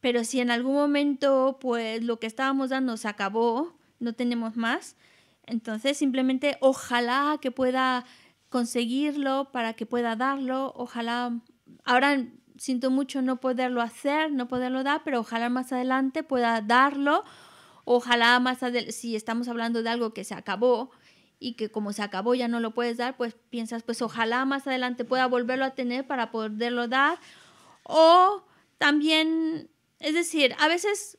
pero si en algún momento pues lo que estábamos dando se acabó, no tenemos más, entonces simplemente ojalá que pueda conseguirlo para que pueda darlo, ojalá, ahora siento mucho no poderlo hacer, no poderlo dar, pero ojalá más adelante pueda darlo, ojalá más adelante, si estamos hablando de algo que se acabó, y que como se acabó ya no lo puedes dar, pues piensas, pues ojalá más adelante pueda volverlo a tener para poderlo dar. O también, es decir, a veces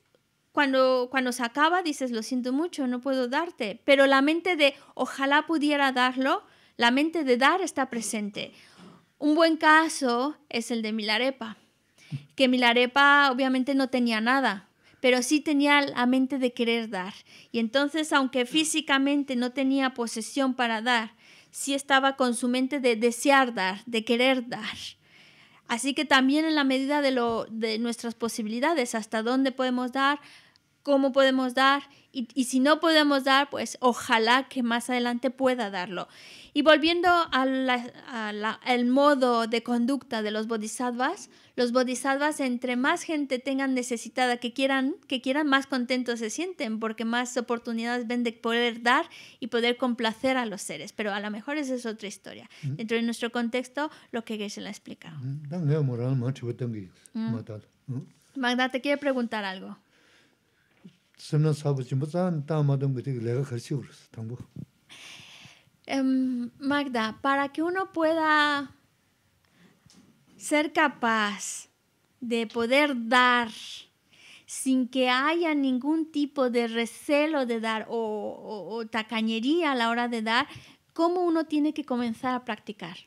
cuando, cuando se acaba dices, lo siento mucho, no puedo darte, pero la mente de ojalá pudiera darlo, la mente de dar está presente. Un buen caso es el de Milarepa, que Milarepa obviamente no tenía nada, pero sí tenía la mente de querer dar. Y entonces, aunque físicamente no tenía posesión para dar, sí estaba con su mente de desear dar, de querer dar. Así que también en la medida de, lo, de nuestras posibilidades, hasta dónde podemos dar, cómo podemos dar, y, y si no podemos dar, pues ojalá que más adelante pueda darlo. Y volviendo al modo de conducta de los bodhisattvas, los bodhisattvas entre más gente tengan necesitada que quieran, que quieran más contentos se sienten porque más oportunidades ven de poder dar y poder complacer a los seres. Pero a lo mejor esa es otra historia. Dentro de nuestro contexto, lo que Geshe le ha explicado. Magda, te quiere preguntar algo. Um, Magda, para que uno pueda ser capaz de poder dar sin que haya ningún tipo de recelo de dar o, o, o, tacañería a la hora de dar, ¿cómo uno tiene que comenzar a practicar?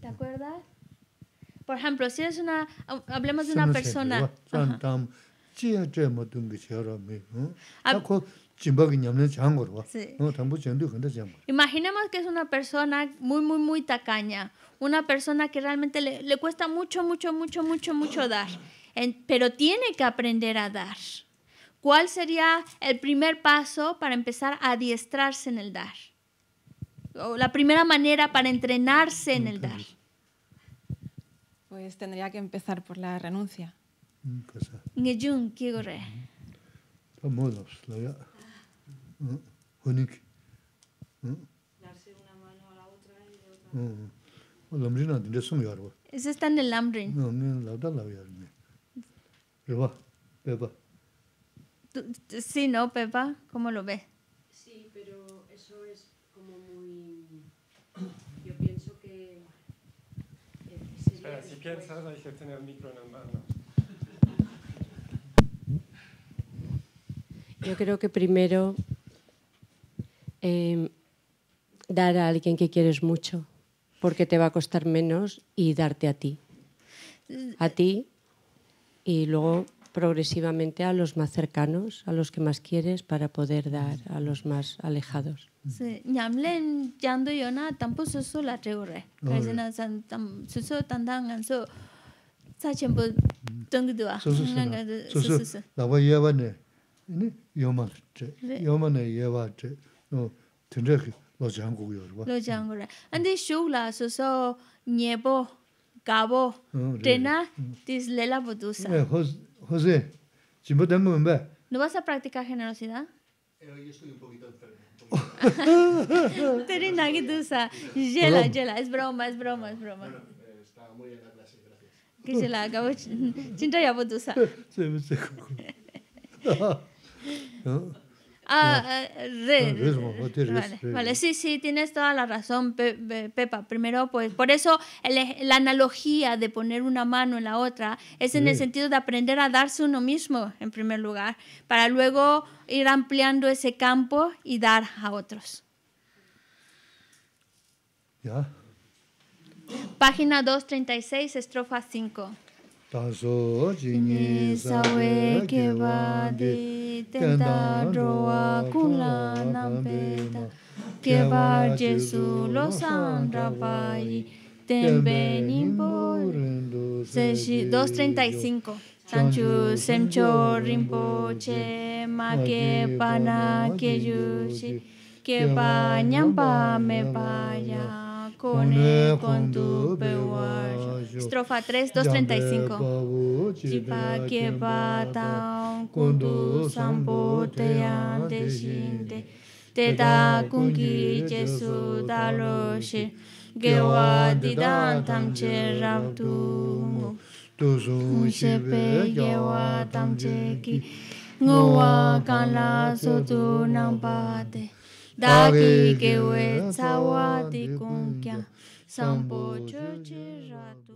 ¿Te acuerdas? Por ejemplo, si es una, hablemos de una persona... Sí. Imaginemos que es una persona muy, muy, muy tacaña, una persona que realmente le, le cuesta mucho, mucho, mucho, mucho, mucho dar, en, pero tiene que aprender a dar. ¿Cuál sería el primer paso para empezar a adiestrarse en el dar? O la primera manera para entrenarse en el dar. Pues tendría que empezar por la renuncia. ¿qué ocurre? Darse una mano a la otra y de otra. Ese está en el Lamrin. Sí, ¿no, Pepa? ¿Cómo lo ves? Sí, pero eso es como muy... Yo pienso que... eh, Espera, si piensas hay que tener el micro en la mano. Yo creo que primero eh, dar a alguien que quieres mucho, porque te va a costar menos y darte a ti. A ti y luego progresivamente a los más cercanos, a los que más quieres, para poder dar a los más alejados. Sí, ñamlen yando yo na tampo suso la treure. Kajina san tam suso tandang an so sa chempo tengu dua. Suso suso. Suso. La voy lleva ne. Ne yoma tre. Yoma ne lleva tre lo jangura and this show la so so niebo gabo tena this lela bodusa José chimbo dame un no vas a practicar generosidad yo estoy un poquito enfermo pero nagi dusa yela yela es broma es broma es broma está muy en la clase gracias que se la acabo chinta ya bodusa se me se Ah, re, Ah, res, mo, te res, vale, res. vale, sí, sí, tienes toda la razón, Pe- Pe- Pepa. Primero, pues, por eso el ej- la analogía de poner una mano en la otra es en el sentido de aprender a darse uno mismo, en primer lugar, para luego ir ampliando ese campo y dar a otros. 야. Página 236, estrofa 5. Nambeda keba jesu lo sandra pai tembe nimbo seshi 235 sanchu semcho rinpoche ma ke pana ke yushi que pa ñampa me vaya con el con tu Estrofa 3, 235. Chipa que pa ta con tu sampo te ante shinte. Te da con ki jesu da lo she. Gewa di dan tam che rab tu. Tu shepe gewa tam che ki. Ngowa kan la so tu daki kewe tsawa di kongkya, sampo chochi ratu.